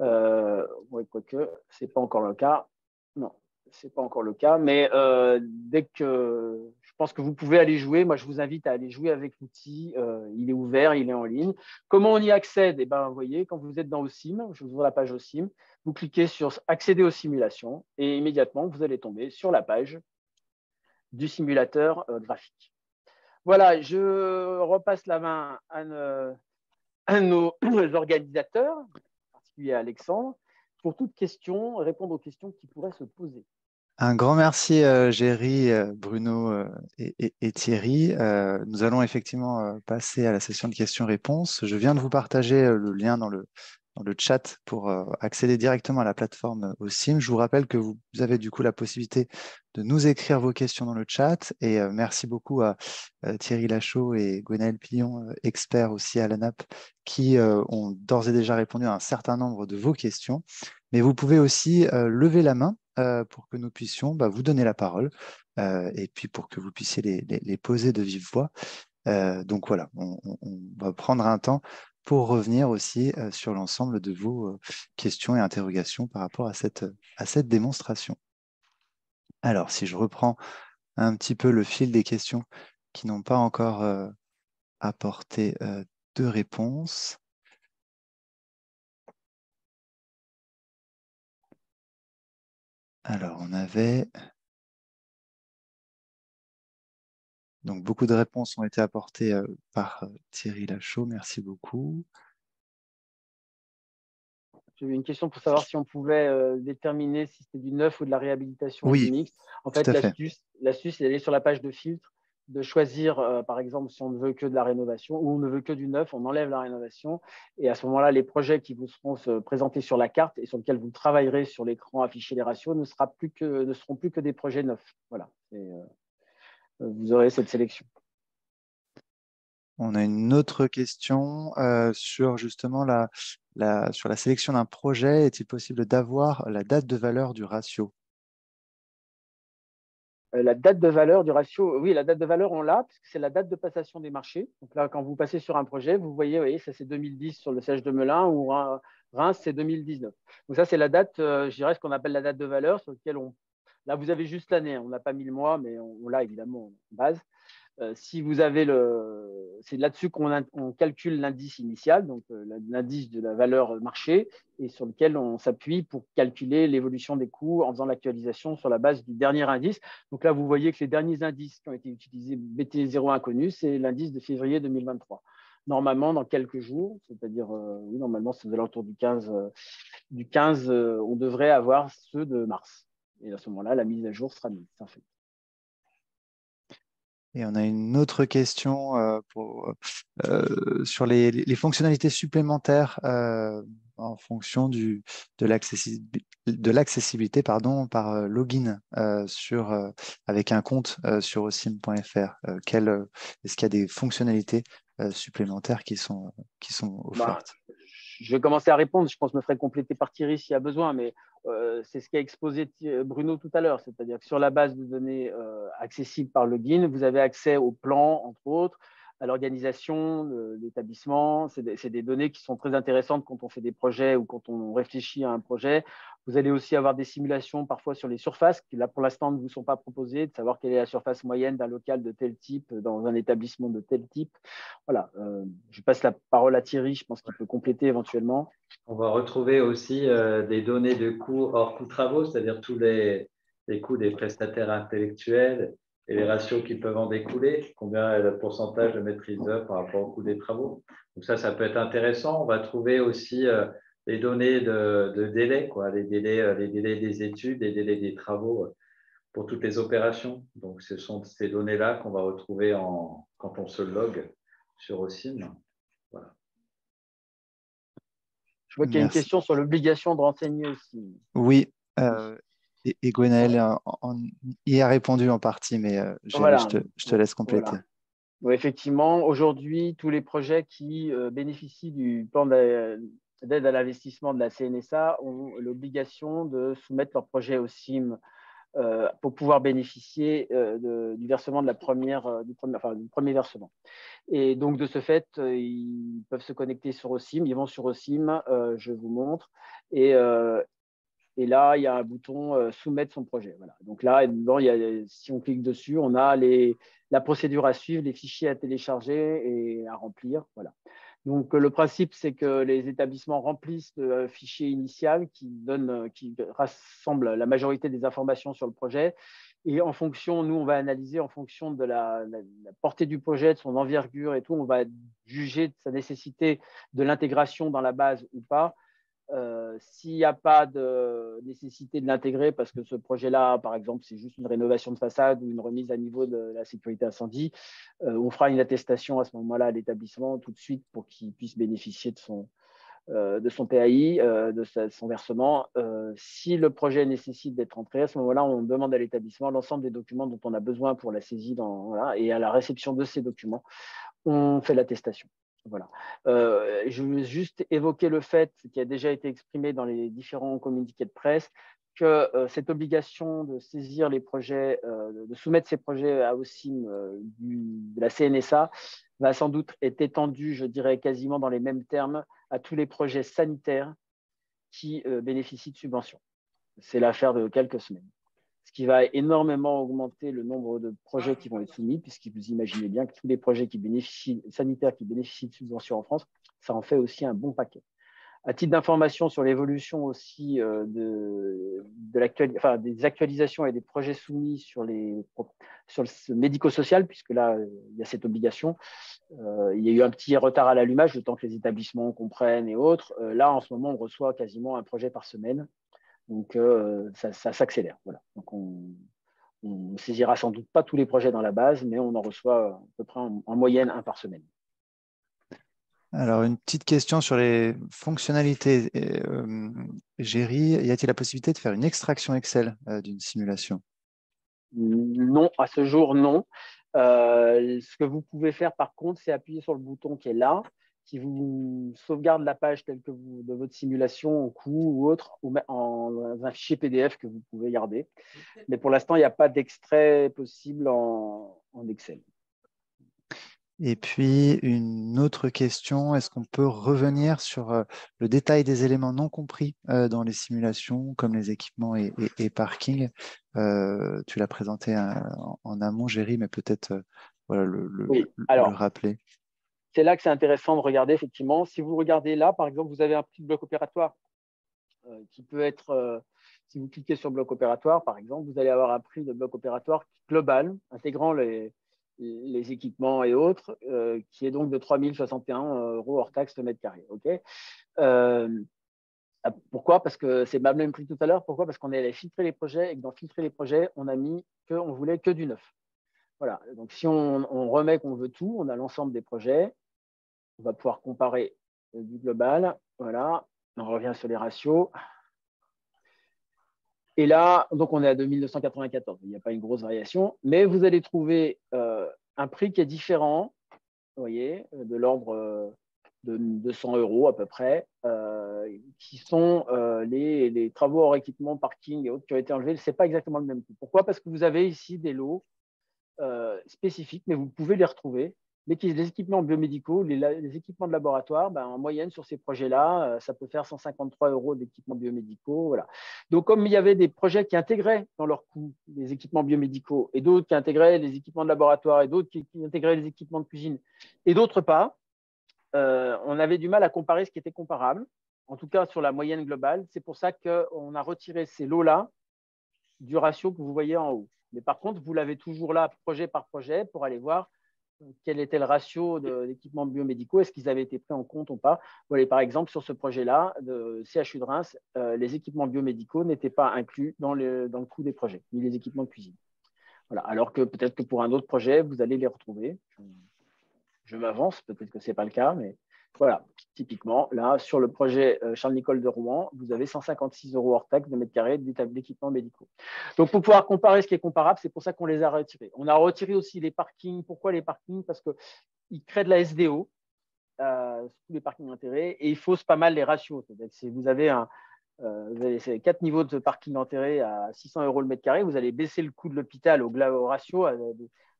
Euh, oui, quoique, ce n'est pas encore le cas. Non, ce n'est pas encore le cas, mais euh, dès que je pense que vous pouvez aller jouer, moi je vous invite à aller jouer avec l'outil. il est ouvert, il est en ligne. Comment on y accède? Eh ben, vous voyez, quand vous êtes dans OSIM, je vous ouvre la page OSIM, vous cliquez sur accéder aux simulations et immédiatement vous allez tomber sur la page du simulateur euh, graphique. Voilà, je repasse la main à, nos organisateurs, en particulier à Alexandre, pour toute question, répondre aux questions qui pourraient se poser. Un grand merci, euh, Géry, euh, Bruno et, Thierry. nous allons effectivement passer à la session de questions-réponses. Je viens de vous partager le lien dans le, le chat pour euh, accéder directement à la plateforme OSIM. Je vous rappelle que vous avez du coup la possibilité de nous écrire vos questions dans le chat et euh, merci beaucoup à euh, Thierry Lachaud et Gwenaël Pillon, experts aussi à l'ANAP, qui ont d'ores et déjà répondu à un certain nombre de vos questions. Mais vous pouvez aussi lever la main pour que nous puissions bah, vous donner la parole et puis pour que vous puissiez les, poser de vive voix. donc voilà, on, va prendre un temps pour revenir aussi euh, sur l'ensemble de vos euh, questions et interrogations par rapport à cette, à cette démonstration. Alors, si je reprends un petit peu le fil des questions qui n'ont pas encore euh, apporté de réponse. Alors, on avait Donc, beaucoup de réponses ont été apportées euh, par euh, Thierry Lachaud. Merci beaucoup. J'ai une question pour savoir si on pouvait euh, déterminer si c'était du neuf ou de la réhabilitation oui, du mix. En fait, l'astuce, elle est sur la page de filtre. de choisir, euh, par exemple, si on ne veut que de la rénovation ou on ne veut que du neuf, on enlève la rénovation. Et à ce moment-là, les projets qui vous seront présentés sur la carte et sur lesquels vous travaillerez sur l'écran affiché les ratios ne, sera plus que, ne seront plus que des projets neufs. Voilà. Euh, vous aurez cette sélection. On a une autre question euh, sur justement la, la, sur la sélection d'un projet. Est-il possible d'avoir la date de valeur du ratio? Euh, la date de valeur du ratio, oui, la date de valeur, on l'a, puisque c'est la date de passation des marchés. Donc là, quand vous passez sur un projet, vous voyez, voyez ça c'est 2010 sur le siège de Melun ou Reims, c'est 2019. Donc ça, c'est la date, euh, je dirais, ce qu'on appelle la date de valeur, sur laquelle on. Là, vous avez juste l'année, hein. on n'a pas mis le mois, mais on l'a évidemment en base. Euh, si vous avez le, c'est là-dessus qu'on calcule l'indice initial, donc euh, l'indice de la valeur marché, et sur lequel on s'appuie pour calculer l'évolution des coûts en faisant l'actualisation sur la base du dernier indice. Donc là, vous voyez que les derniers indices qui ont été utilisés, BT0 inconnu, c'est l'indice de février 2023 normalement dans quelques jours, c'est-à-dire, euh, oui, normalement, c'est autour du 15, du 15 on devrait avoir ceux de mars. Et à ce moment-là, la mise à jour sera mise. fait. Et on a une autre question euh, euh, sur les, fonctionnalités supplémentaires euh, en fonction du, de l'accessibilité par login sur, avec un compte sur osim.fr. Est-ce qu'il y a des fonctionnalités supplémentaires qui sont, qui sont bah, offertes? Je vais commencer à répondre. Je pense que je me ferai compléter par Thierry s'il y a besoin, mais euh, c'est ce qu'a exposé Bruno tout à l'heure, c'est-à-dire que sur la base de données euh, accessibles par login, vous avez accès au plan, entre autres, à l'organisation l'établissement. C'est des, données qui sont très intéressantes quand on fait des projets ou quand on réfléchit à un projet. Vous allez aussi avoir des simulations parfois sur les surfaces qui, là, pour l'instant, ne vous sont pas proposées, de savoir quelle est la surface moyenne d'un local de tel type dans un établissement de tel type. Voilà, euh, je passe la parole à Thierry, je pense qu'il peut compléter éventuellement. On va retrouver aussi euh, des données de coûts hors coûts travaux, c'est-à-dire tous les, les coûts des prestataires intellectuels et les ratios qui peuvent en découler, combien est le pourcentage de maîtrise d'œuvre par rapport au coût des travaux. Donc ça, ça peut être intéressant. On va trouver aussi euh, les données de, de délai, quoi, les, délais, euh, les délais des études, les délais des travaux euh, pour toutes les opérations. Donc ce sont ces données-là qu'on va retrouver en, quand on se log sur OSIM. Voilà. Je vois qu'il y a une question sur l'obligation de renseigner aussi. Oui, et, et y a répondu en partie, mais euh, je, te, laisse compléter. effectivement, aujourd'hui, tous les projets qui euh, bénéficient du plan d'aide à l'investissement de la CNSA ont l'obligation de soumettre leur projet au CIM euh, pour pouvoir bénéficier du versement de la première, enfin, du premier versement. Et donc, de ce fait, ils peuvent se connecter sur OSIM, ils vont sur OSIM, je vous montre, et, là, il y a un bouton euh, soumettre son projet. Voilà. Donc là, a, si on clique dessus, on a la procédure à suivre, les fichiers à télécharger et à remplir. Voilà. Donc le principe, c'est que les établissements remplissent le fichier initial qui, donne, qui rassemble la majorité des informations sur le projet. Et en fonction, nous, on va analyser en fonction de la, la portée du projet, de son envergure et tout, on va juger de sa nécessité de l'intégration dans la base ou pas. Euh, s'il n'y a pas de nécessité de l'intégrer, parce que ce projet-là, par exemple, c'est juste une rénovation de façade ou une remise à niveau de la sécurité incendie, euh, on fera une attestation à ce moment-là à l'établissement tout de suite pour qu'il puisse bénéficier de son, euh, de son PAI, de son versement. si le projet nécessite d'être entré, à ce moment-là, on demande à l'établissement l'ensemble des documents dont on a besoin pour la saisie et à la réception de ces documents, on fait l'attestation. Voilà. Euh, je veux juste évoquer le fait qui a déjà été exprimé dans les différents communiqués de presse que euh, cette obligation de saisir les projets, euh, de soumettre ces projets à OSIM de la CNSA va sans doute être étendue, je dirais quasiment dans les mêmes termes, à tous les projets sanitaires qui bénéficient de subventions. C'est l'affaire de quelques semaines ce qui va énormément augmenter le nombre de projets qui vont être soumis, puisque vous imaginez bien que tous les projets qui bénéficient, sanitaires qui bénéficient de subventions en France, ça en fait aussi un bon paquet. À titre d'information sur l'évolution aussi euh, de, de des actualisations et des projets soumis sur, le médico-social, puisque là, il y a cette obligation. Euh, il y a eu un petit retard à l'allumage, le temps que les établissements comprennent et autres. Euh, là, en ce moment, on reçoit quasiment un projet par semaine. Donc, euh, ça, s'accélère. Voilà. Donc, on, On ne saisira sans doute pas tous les projets dans la base, mais on en reçoit à peu près en, moyenne un par semaine. Alors, une petite question sur les fonctionnalités. Euh, Géry, y a-t-il la possibilité de faire une extraction Excel euh, d'une simulation? Non, à ce jour, non. Euh, ce que vous pouvez faire, par contre, c'est appuyer sur le bouton qui est là qui vous sauvegarde la page telle que vous, de votre simulation en coup ou autre, ou en, un fichier PDF que vous pouvez garder. Mais pour l'instant, il n'y a pas d'extrait possible en, Excel. Et puis, une autre question, est-ce qu'on peut revenir sur euh, le détail des éléments non compris euh, dans les simulations, comme les équipements et, et, parking? Euh, Tu l'as présenté en, amont, Géry, mais peut-être voilà, le, le rappeler c'est là que c'est intéressant de regarder, effectivement. Si vous regardez là, par exemple, vous avez un petit bloc opératoire euh, qui peut être, euh, si vous cliquez sur bloc opératoire, par exemple, vous allez avoir un prix de bloc opératoire global, intégrant les, équipements et autres, euh, qui est donc de 3061 euros hors taxe le mètre carré. pourquoi? Parce que c'est le même prix tout à l'heure. Pourquoi? Parce qu'on est allé filtrer les projets et que dans filtrer les projets, on a mis que on voulait que du neuf. Voilà. Donc, si on, remet qu'on veut tout, on a l'ensemble des projets. On va pouvoir comparer du global. Voilà. On revient sur les ratios. Et là, donc on est à 2994. Il n'y a pas une grosse variation, mais vous allez trouver euh, un prix qui est différent, vous voyez, de l'ordre euh, de 200 euros à peu près, euh, qui sont les, travaux hors équipement, parking et autres qui ont été enlevés. Ce n'est pas exactement le même coût. Pourquoi? Parce que vous avez ici des lots euh, spécifiques, mais vous pouvez les retrouver. Les, les équipements biomédicaux, les, équipements de laboratoire, ben, en moyenne sur ces projets-là, euh, ça peut faire 153 euros d'équipements biomédicaux. Voilà. Donc, comme il y avait des projets qui intégraient dans leur coût les équipements biomédicaux et d'autres qui intégraient les équipements de laboratoire et d'autres qui, intégraient les équipements de cuisine et d'autres pas, euh, on avait du mal à comparer ce qui était comparable, en tout cas sur la moyenne globale. C'est pour ça qu'on a retiré ces lots-là du ratio que vous voyez en haut. Mais par contre, vous l'avez toujours là, projet par projet, pour aller voir quel était le ratio d'équipements biomédicaux, est-ce qu'ils avaient été pris en compte ou pas. Voilà, par exemple, sur ce projet-là de CHU de Reims, euh, les équipements biomédicaux n'étaient pas inclus dans le, coût des projets, ni les équipements de cuisine. Alors que peut-être que pour un autre projet, vous allez les retrouver. Je m'avance, peut-être que ce n'est pas le cas, mais voilà, typiquement, là, sur le projet euh, Charles-Nicole de Rouen, vous avez 156 euros hors taxe de mètre carré d'équipements médicaux. Donc, pour pouvoir comparer ce qui est comparable, c'est pour ça qu'on les a retirés. On a retiré aussi les parkings. Pourquoi les parkings? Parce qu'ils créent de la SDO, euh, tous les parkings d'intérêt, et ils faussent pas mal les ratios. Si vous avez euh, vous avez quatre niveaux de parking d'intérêt à 600 euros le mètre carré, vous allez baisser le coût de l'hôpital au, ratio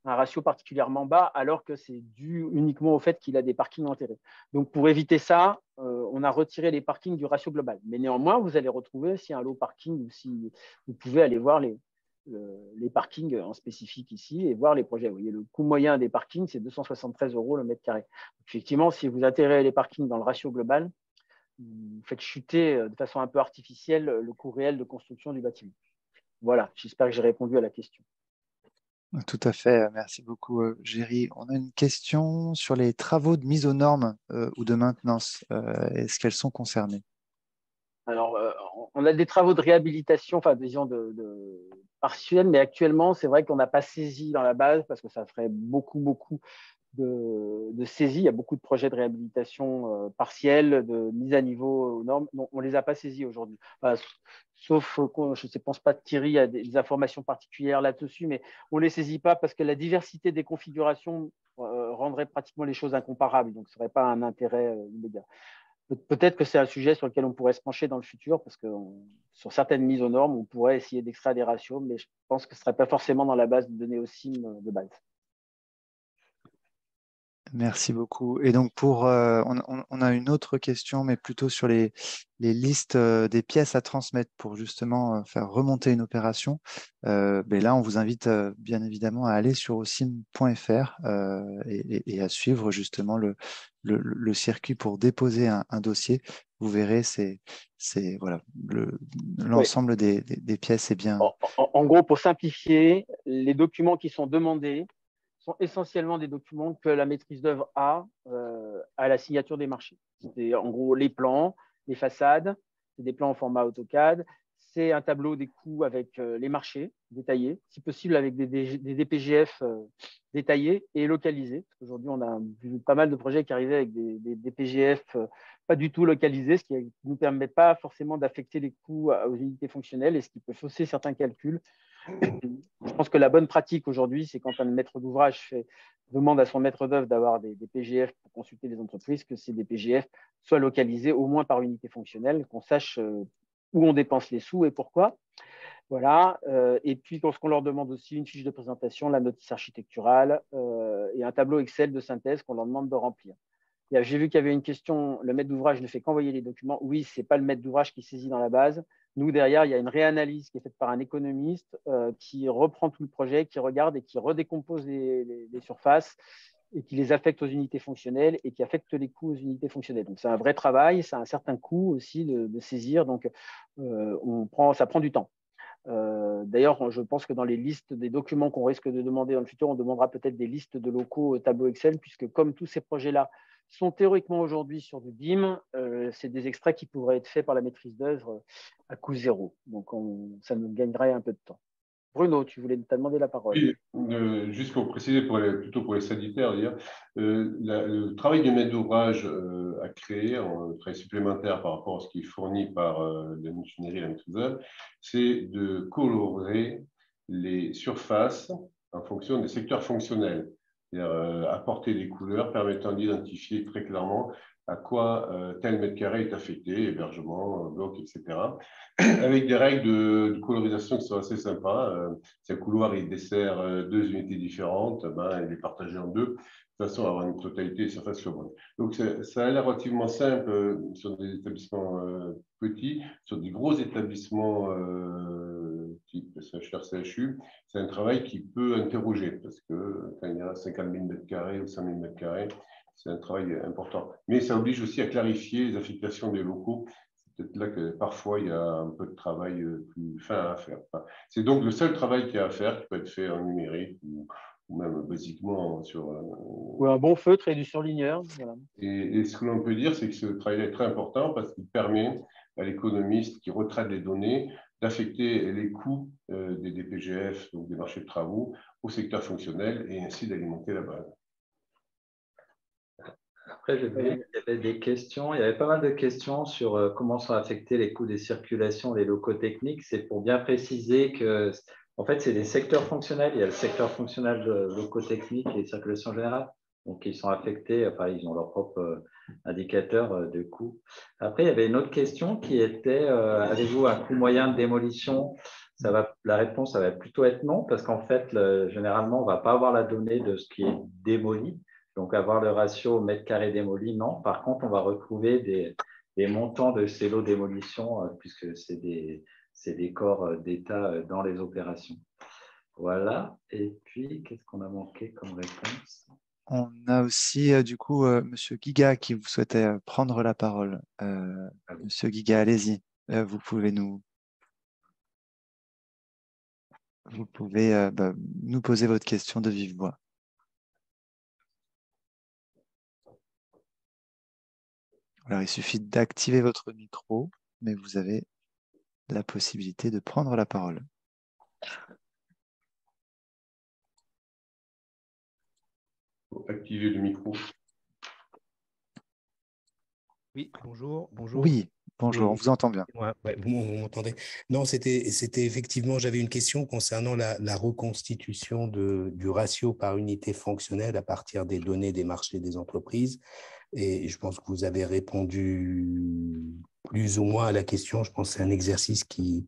un ratio particulièrement bas, alors que c'est dû uniquement au fait qu'il a des parkings enterrés. Donc, pour éviter ça, euh, on a retiré les parkings du ratio global. Mais néanmoins, vous allez retrouver, si un lot parking, ou si vous pouvez aller voir les, les parkings en spécifique ici et voir les projets. Vous voyez, le coût moyen des parkings, c'est 273 euros le mètre carré. effectivement, si vous intégrez les parkings dans le ratio global, vous faites chuter euh, de façon un peu artificielle le coût réel de construction du bâtiment. Voilà, j'espère que j'ai répondu à la question. Tout à fait, merci beaucoup Géry. On a une question sur les travaux de mise aux normes ou de maintenance. Est-ce qu'elles sont concernées? Alors, on a des travaux de réhabilitation, enfin disons de, de mais actuellement, c'est vrai qu'on n'a pas saisi dans la base parce que ça ferait beaucoup, beaucoup de, saisie. Il y a beaucoup de projets de réhabilitation euh, partielle, de mise à niveau aux normes. on ne les a pas saisis aujourd'hui. sauf, euh, je ne pense pas que Thierry a des, informations particulières là-dessus, mais on ne les saisit pas parce que la diversité des configurations euh, rendrait pratiquement les choses incomparables. Donc, ce ne serait pas un intérêt immédiat. Peut-être que c'est un sujet sur lequel on pourrait se pencher dans le futur, parce que sur certaines mises aux normes, on pourrait essayer d'extraire des ratios, mais je pense que ce ne serait pas forcément dans la base de données OSIM de base. Merci beaucoup. Et donc, pour, euh, on, a une autre question, mais plutôt sur les, listes euh, des pièces à transmettre pour justement euh, faire remonter une opération. Ben là, on vous invite bien évidemment à aller sur osim.fr et, à suivre justement le, le, circuit pour déposer un, dossier. Vous verrez, c'est voilà, l'ensemble des, pièces est bien. en gros, pour simplifier, les documents qui sont demandés sont essentiellement des documents que la maîtrise d'œuvre a euh, à la signature des marchés. C'est en gros les plans, les façades, c'est des plans en format AutoCAD, c'est un tableau des coûts avec euh, les marchés détaillés, si possible avec des, DPGF euh, détaillés et localisés. Aujourd'hui, on a vu pas mal de projets qui arrivaient avec des, DPGF euh, pas du tout localisés, ce qui ne nous permet pas forcément d'affecter les coûts aux unités fonctionnelles et ce qui peut fausser certains calculs. Je pense que la bonne pratique aujourd'hui, c'est quand un maître d'ouvrage demande à son maître d'œuvre d'avoir des, PGF pour consulter les entreprises, que ces DPGF soient localisés au moins par unité fonctionnelle, qu'on sache où on dépense les sous et pourquoi. Voilà. Euh, et puis, lorsqu'on leur demande aussi une fiche de présentation, la notice architecturale euh, et un tableau Excel de synthèse qu'on leur demande de remplir. J'ai vu qu'il y avait une question, le maître d'ouvrage ne fait qu'envoyer les documents. Oui, ce n'est pas le maître d'ouvrage qui saisit dans la base. Nous, derrière, il y a une réanalyse qui est faite par un économiste euh, qui reprend tout le projet, qui regarde et qui redécompose les surfaces et qui les affecte aux unités fonctionnelles et qui affecte les coûts aux unités fonctionnelles. Donc c'est un vrai travail, ça a un certain coût aussi de, saisir, donc euh, ça prend du temps. Euh, d'ailleurs, je pense que dans les listes des documents qu'on risque de demander dans le futur, on demandera peut-être des listes de locaux au tableau Excel, puisque comme tous ces projets-là sont théoriquement aujourd'hui sur du BIM, euh, c'est des extraits qui pourraient être faits par la maîtrise d'œuvre à coût zéro. Donc ça nous gagnerait un peu de temps. Bruno, tu voulais te demander la parole. Euh, juste pour préciser, plutôt pour les sanitaires, euh, le travail du maître d'ouvrage euh, à créer, un travail supplémentaire par rapport à ce qui est fourni par la et la maîtrise c'est de colorer les surfaces en fonction des secteurs fonctionnels. C'est-à-dire apporter des couleurs permettant d'identifier très clairement à quoi euh, tel mètre carré est affecté, hébergement, euh, bloc, etc. Avec des règles de, colorisation qui sont assez sympas. Euh, un couloir il dessert deux unités différentes, ben, il est partagé en deux, de façon à avoir une totalité des surfaces commune. Donc ça a l'air relativement simple sur des établissements petits, sur des gros établissements type CHR, CHU, c'est un travail qui peut interroger, parce que quand il y a 50 000 m2 ou 5 000 m2, c'est un travail important. Mais ça oblige aussi à clarifier les affectations des locaux. C'est peut-être là que parfois il y a un peu de travail euh, plus fin à faire. C'est donc le seul travail qu'il y a à faire qui peut être fait en numérique ou, même basiquement sur. Euh, ou un bon feutre et du surligneur. Et, ce que l'on peut dire, c'est que ce travail est très important parce qu'il permet à l'économiste qui retraite les données d'affecter les coûts euh, des DPGF, donc des marchés de travaux, au secteur fonctionnel et ainsi d'alimenter la base. Après, j'ai vu qu'il y avait des questions. Il y avait pas mal de questions sur euh, comment sont affectés les coûts des circulations, les locaux techniques. C'est pour bien préciser que, en fait, c'est des secteurs fonctionnels. Il y a le secteur fonctionnel de locaux techniques et circulation générale. Donc, ils sont affectés, enfin, ils ont leur propre euh, indicateur euh, de coût. Après, il y avait une autre question qui était avez-vous un coût moyen de démolition? Ça va, La réponse, ça va plutôt être non, parce qu'en fait, généralement, on ne va pas avoir la donnée de ce qui est démoli. Donc, avoir le ratio mètre carré démoli, non. Par contre, on va retrouver des, montants de ces lots démolition, euh, puisque c'est des, des, corps euh, d'État euh, dans les opérations. Voilà. Et puis, qu'est-ce qu'on a manqué comme réponse? On a aussi, du coup, Monsieur Giga qui vous souhaitait prendre la parole. Euh, ah Monsieur Giga, allez-y. vous pouvez nous, vous pouvez bah, nous poser votre question de vive voix. Alors, il suffit d'activer votre micro, mais vous avez la possibilité de prendre la parole. activer le micro. Oui, bonjour. bonjour. Oui, bonjour, on vous entend bien. vous m'entendez. Non, c'était effectivement, j'avais une question concernant la, reconstitution du ratio par unité fonctionnelle à partir des données des marchés des entreprises. Et je pense que vous avez répondu plus ou moins à la question. Je pense que c'est un exercice qui,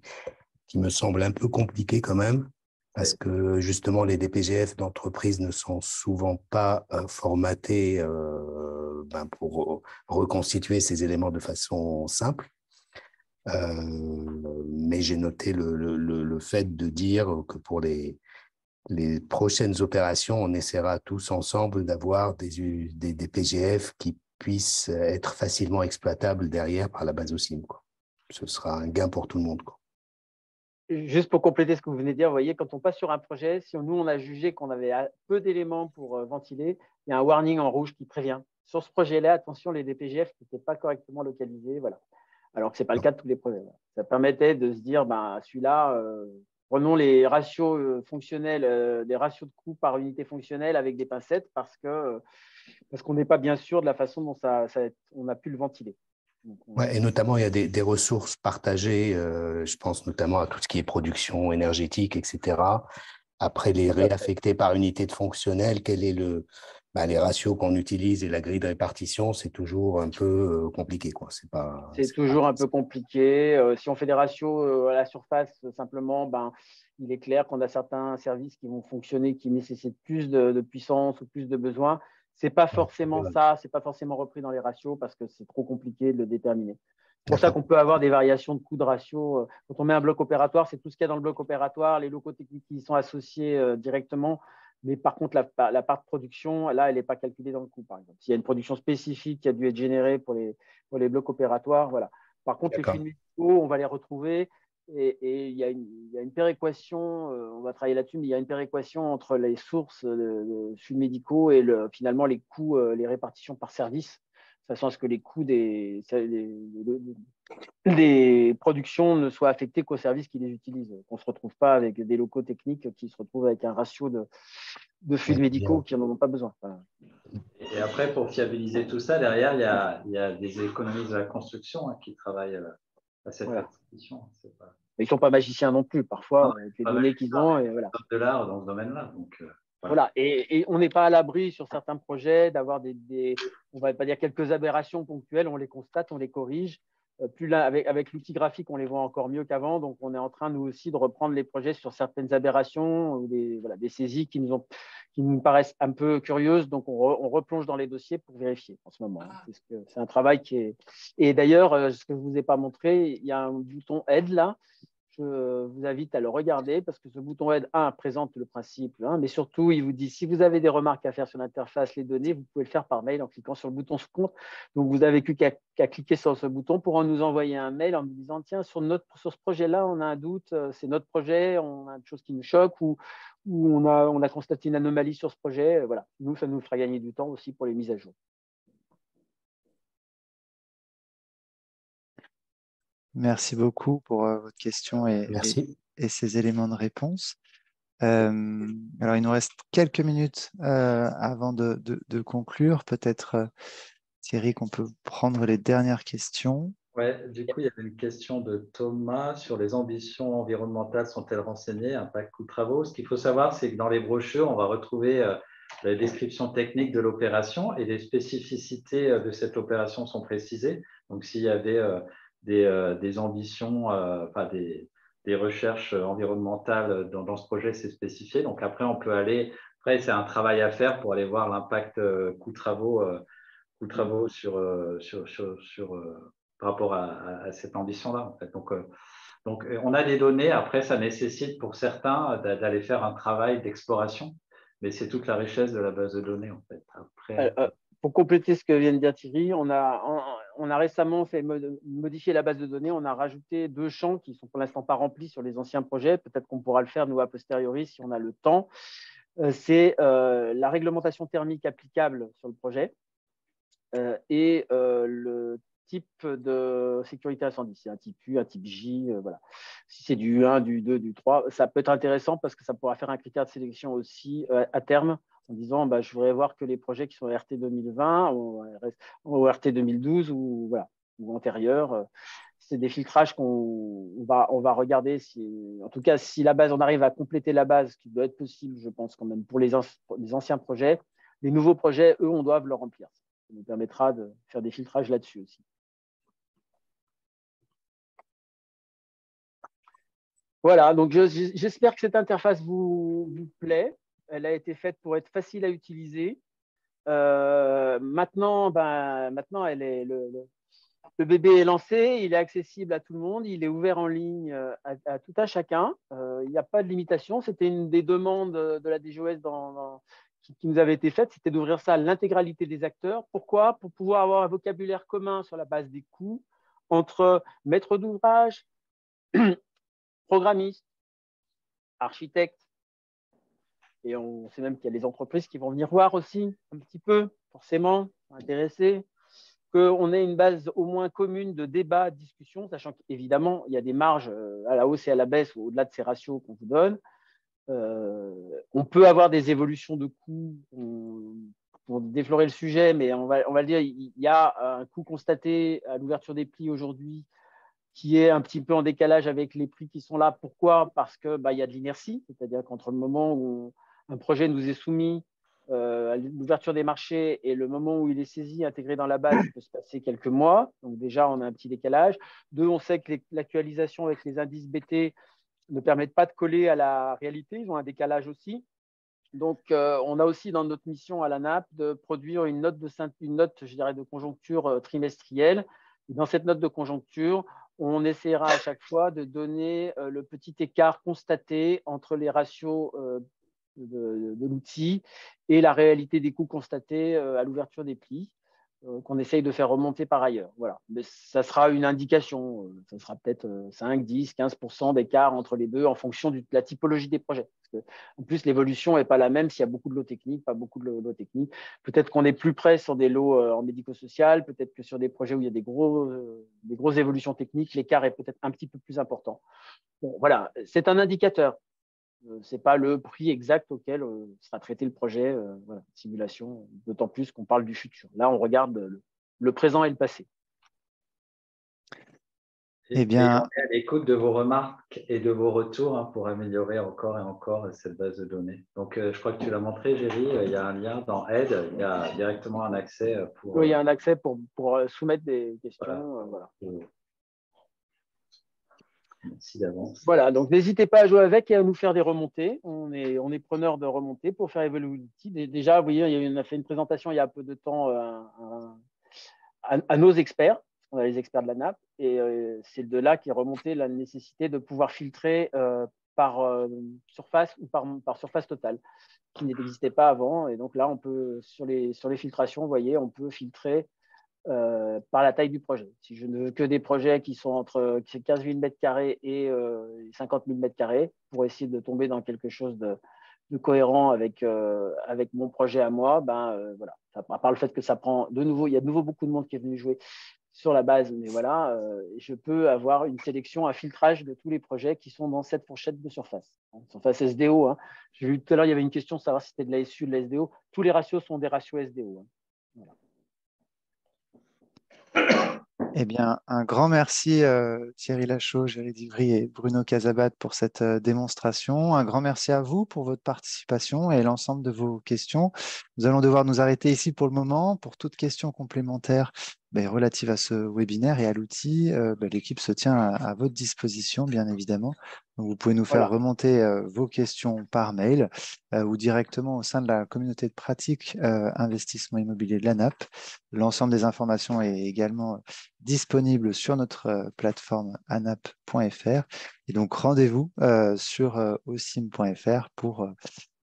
qui me semble un peu compliqué quand même, parce que justement, les DPGF d'entreprise ne sont souvent pas euh, formatés euh, ben, pour reconstituer ces éléments de façon simple. Euh, mais j'ai noté le, le, le, fait de dire que pour les, les prochaines opérations, on essaiera tous ensemble d'avoir des, des, PGF qui puissent être facilement exploitables derrière par la base OSIM. Quoi. Ce sera un gain pour tout le monde. Quoi. Juste pour compléter ce que vous venez de dire, vous voyez, quand on passe sur un projet, si nous, on a jugé qu'on avait peu d'éléments pour euh, ventiler, il y a un warning en rouge qui prévient. Sur ce projet-là, attention, les DPGF n'étaient pas correctement localisés. Voilà. Alors que ce n'est pas le cas de tous les projets. Ça permettait de se dire, ben, celui-là, euh, prenons les ratios euh, fonctionnels, euh, les ratios de coûts par unité fonctionnelle avec des pincettes parce que parce qu'on n'est pas bien sûr de la façon dont ça, on a pu le ventiler. et notamment, il y a des, ressources partagées, je pense notamment à tout ce qui est production énergétique, etc. Après, les réaffecter par unité de fonctionnel, quel est le, bah, les ratios qu'on utilise et la grille de répartition, c'est toujours un peu euh, compliqué. C'est toujours un peu compliqué. Euh, si on fait des ratios euh, à la surface, simplement, ben, il est clair qu'on a certains services qui vont fonctionner, qui nécessitent plus de, puissance ou plus de besoins. Ce n'est pas forcément ça, ce n'est pas forcément repris dans les ratios parce que c'est trop compliqué de le déterminer. C'est pour ça qu'on peut avoir des variations de coûts de ratio. Quand on met un bloc opératoire, c'est tout ce qu'il y a dans le bloc opératoire, les locaux techniques qui y sont associés directement. Mais par contre, la, part de production, là, elle n'est pas calculée dans le coût, par exemple. S'il y a une production spécifique qui a dû être générée pour les, pour les blocs opératoires, voilà. Par contre, les flux médicaux, on va les retrouver. Et, il, y a une, il, y a une, péréquation, euh, on va travailler là-dessus, mais il y a une péréquation entre les sources de, flux médicaux et le, finalement les coûts, euh, les répartitions par service façon à ce que les coûts des, des, productions ne soient affectés qu'aux services qui les utilisent. Qu'on ne se retrouve pas avec des locaux techniques qui se retrouvent avec un ratio de, de flux médicaux qui n'en ont pas besoin. Et après, pour fiabiliser tout ça, derrière, il y a, il y a des économistes de la construction hein, qui travaillent euh, à cette voilà. Ils ne sont pas magiciens non plus, parfois, avec les données qu'ils ont. Et voilà. de l'art dans ce domaine-là. Donc, euh, voilà. Et, on n'est pas à l'abri sur certains projets d'avoir des, on va pas dire quelques aberrations ponctuelles, on les constate, on les corrige. Euh, plus là, avec, avec l'outil graphique, on les voit encore mieux qu'avant. Donc, on est en train, nous aussi, de reprendre les projets sur certaines aberrations ou des, voilà, des saisies qui nous, ont, qui nous paraissent un peu curieuses. Donc, on, replonge dans les dossiers pour vérifier en ce moment. Ah. C'est un travail qui est. Et d'ailleurs, euh, ce que je ne vous ai pas montré, il y a un bouton aide là je vous invite à le regarder parce que ce bouton aide, un, présente le principe, mais surtout, il vous dit si vous avez des remarques à faire sur l'interface, les données, vous pouvez le faire par mail en cliquant sur le bouton compte. Donc, vous n'avez qu'à cliquer sur ce bouton pour nous envoyer un mail en nous disant tiens, sur, notre, ce projet-là, on a un doute, euh, c'est notre projet, on a une chose qui nous choque ou, on, a, on a constaté une anomalie sur ce projet. Voilà, nous, ça nous fera gagner du temps aussi pour les mises à jour. Merci beaucoup pour euh, votre question et, et, ces éléments de réponse. Euh, alors, il nous reste quelques minutes euh, avant de, conclure. Peut-être, Thierry, qu'on peut prendre les dernières questions. Oui, du coup, il y avait une question de Thomas sur les ambitions environnementales sont-elles renseignées, impact coût travaux? Ce qu'il faut savoir, c'est que dans les brochures, on va retrouver la description technique de l'opération et les spécificités de cette opération sont précisées. Donc, s'il y avait euh, des, ambitions, euh, enfin des, recherches environnementales dans, ce projet, c'est spécifié. Donc après, on peut aller, après, c'est un travail à faire pour aller voir l'impact euh, coût-travaux coût travaux sur, sur, sur, par rapport à, cette ambition-là. En fait. Donc, donc, on a des données. Après, ça nécessite pour certains d'aller faire un travail d'exploration, mais c'est toute la richesse de la base de données. En fait. Après, pour compléter ce que vient de dire Thierry, on a, on, a récemment fait modifier la base de données. On a rajouté deux champs qui sont pour l'instant pas remplis sur les anciens projets. Peut-être qu'on pourra le faire, nous, a posteriori, si on a le temps. Euh, c'est euh, la réglementation thermique applicable sur le projet euh, et le type de sécurité incendie. C'est un type U, un type J. voilà. Si c'est du 1, du 2, du 3, ça peut être intéressant parce que ça pourra faire un critère de sélection aussi à terme en disant bah, je voudrais voir que les projets qui sont RT 2020 ou, RT 2012 ou, voilà, ou antérieurs. Euh, c'est des filtrages qu'on va, on va regarder. Si, en tout cas, si la base, on arrive à compléter la base, ce qui doit être possible, je pense, quand même, pour les, les anciens projets, les nouveaux projets, eux, on doit le remplir. Ça nous permettra de faire des filtrages là-dessus aussi. Voilà, donc j'espère que cette interface vous, plaît. Elle a été faite pour être facile à utiliser. Euh, maintenant, ben, maintenant le, bébé est lancé, il est accessible à tout le monde, il est ouvert en ligne euh, à, tout un chacun. Euh, il n'y a pas de limitation. C'était une des demandes de la DGOS qui, nous avait été faite, c'était d'ouvrir ça à l'intégralité des acteurs. Pourquoi? Pour pouvoir avoir un vocabulaire commun sur la base des coûts entre maître d'ouvrage, programmiste, architecte, et on sait même qu'il y a des entreprises qui vont venir voir aussi un petit peu, forcément, intéressés. qu'on ait une base au moins commune de débat, de discussion, sachant qu'évidemment, il y a des marges à la hausse et à la baisse au-delà de ces ratios qu'on vous donne. on peut avoir des évolutions de coûts pour déflorer le sujet, mais on on va le dire, il y a un coût constaté à l'ouverture des plis aujourd'hui qui est un petit peu en décalage avec les prix qui sont là. Pourquoi? Parce qu'il bah, y a de l'inertie, c'est-à-dire qu'entre le moment où un projet nous est soumis euh, à l'ouverture des marchés et le moment où il est saisi, intégré dans la base, il peut se passer quelques mois. Donc déjà, on a un petit décalage. Deux, on sait que l'actualisation avec les indices BT ne permettent pas de coller à la réalité. Ils ont un décalage aussi. Donc, euh, on a aussi dans notre mission à la NAP de produire une note de, une note, je dirais, de conjoncture euh, trimestrielle. dans cette note de conjoncture, on essaiera à chaque fois de donner euh, le petit écart constaté entre les ratios euh, de, l'outil et la réalité des coûts constatés euh, à l'ouverture des plis qu'on essaye de faire remonter par ailleurs. Voilà. Mais ça sera une indication, ça sera peut-être 5, 10, 15% d'écart entre les deux en fonction de la typologie des projets en plus, l'évolution n'est pas la même s'il y a beaucoup de lots techniques, pas beaucoup de lots techniques. Peut-être qu'on est plus près sur des lots euh, en médico-social, peut-être que sur des projets où il y a des, gros, euh, des grosses évolutions techniques, l'écart est peut-être un petit peu plus important. voilà, c'est un indicateur. Euh, ce n'est pas le prix exact auquel sera traité le projet, simulation, d'autant plus qu'on parle du futur. Là, on regarde le présent et le passé. Eh bien, à l'écoute de vos remarques et de vos retours hein, pour améliorer encore et encore cette base de données. Donc, euh, je crois que tu l'as montré, Géry, euh, il y a un lien dans Aide, il y a directement un accès pour. Oui, il y a un accès pour, pour euh, soumettre des questions. Voilà. Merci d'avance. Voilà, donc n'hésitez pas à jouer avec et à nous faire des remontées. On est, on est preneur de remontées pour faire évoluer l'outil. Déjà, vous voyez, on a fait une présentation il y a peu de temps à nos experts on a les experts de la nappe, et euh, c'est de là qu'est remontée la nécessité de pouvoir filtrer euh, par euh, surface ou par, par, surface totale, qui n'existait pas avant. Et donc là, on peut, sur les, sur les filtrations, vous voyez, on peut filtrer par la taille du projet. Si je ne veux que des projets qui sont entre 15 000 m2 et 50 000 m2, pour essayer de tomber dans quelque chose de, cohérent avec, avec mon projet à moi, ben, voilà. à part le fait que ça prend de nouveau, il y a de nouveau beaucoup de monde qui est venu jouer sur la base. Mais voilà, euh, je peux avoir une sélection, un filtrage de tous les projets qui sont dans cette fourchette de surface. Surface SDO. Hein. J'ai vu tout à l'heure, il y avait une question savoir si c'était de la SU de la SDO. Tous les ratios sont des ratios SDO. Hein. Eh bien, un grand merci euh, Thierry Lachaud, Géry Divry et Bruno Casabat pour cette euh, démonstration. Un grand merci à vous pour votre participation et l'ensemble de vos questions. Nous allons devoir nous arrêter ici pour le moment. Pour toute question complémentaire, ben, relative à ce webinaire et à l'outil, euh, ben, l'équipe se tient à, votre disposition, bien évidemment. vous pouvez nous faire remonter euh, vos questions par mail euh, ou directement au sein de la communauté de pratique investissement immobilier de l'ANAP. L'ensemble des informations est également disponible sur notre plateforme anap.fr. Et donc, rendez-vous sur osim.fr pour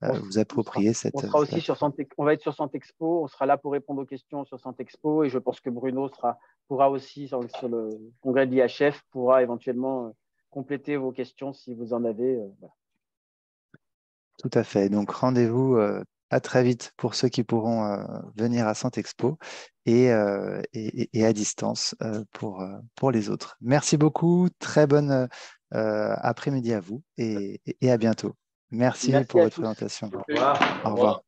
vous approprier cette. On, sera aussi sur on va être sur Santexpo, on sera là pour répondre aux questions sur Santexpo et je pense que Bruno sera, pourra aussi, sur, le congrès de l'IHF, pourra éventuellement euh, compléter vos questions si vous en avez. Euh, Tout à fait. Donc, rendez-vous euh, à très vite pour ceux qui pourront venir à Santexpo et, et, à distance pour, pour les autres. Merci beaucoup. Très bonne après-midi à vous et à bientôt. Merci, pour votre présentation. Au revoir.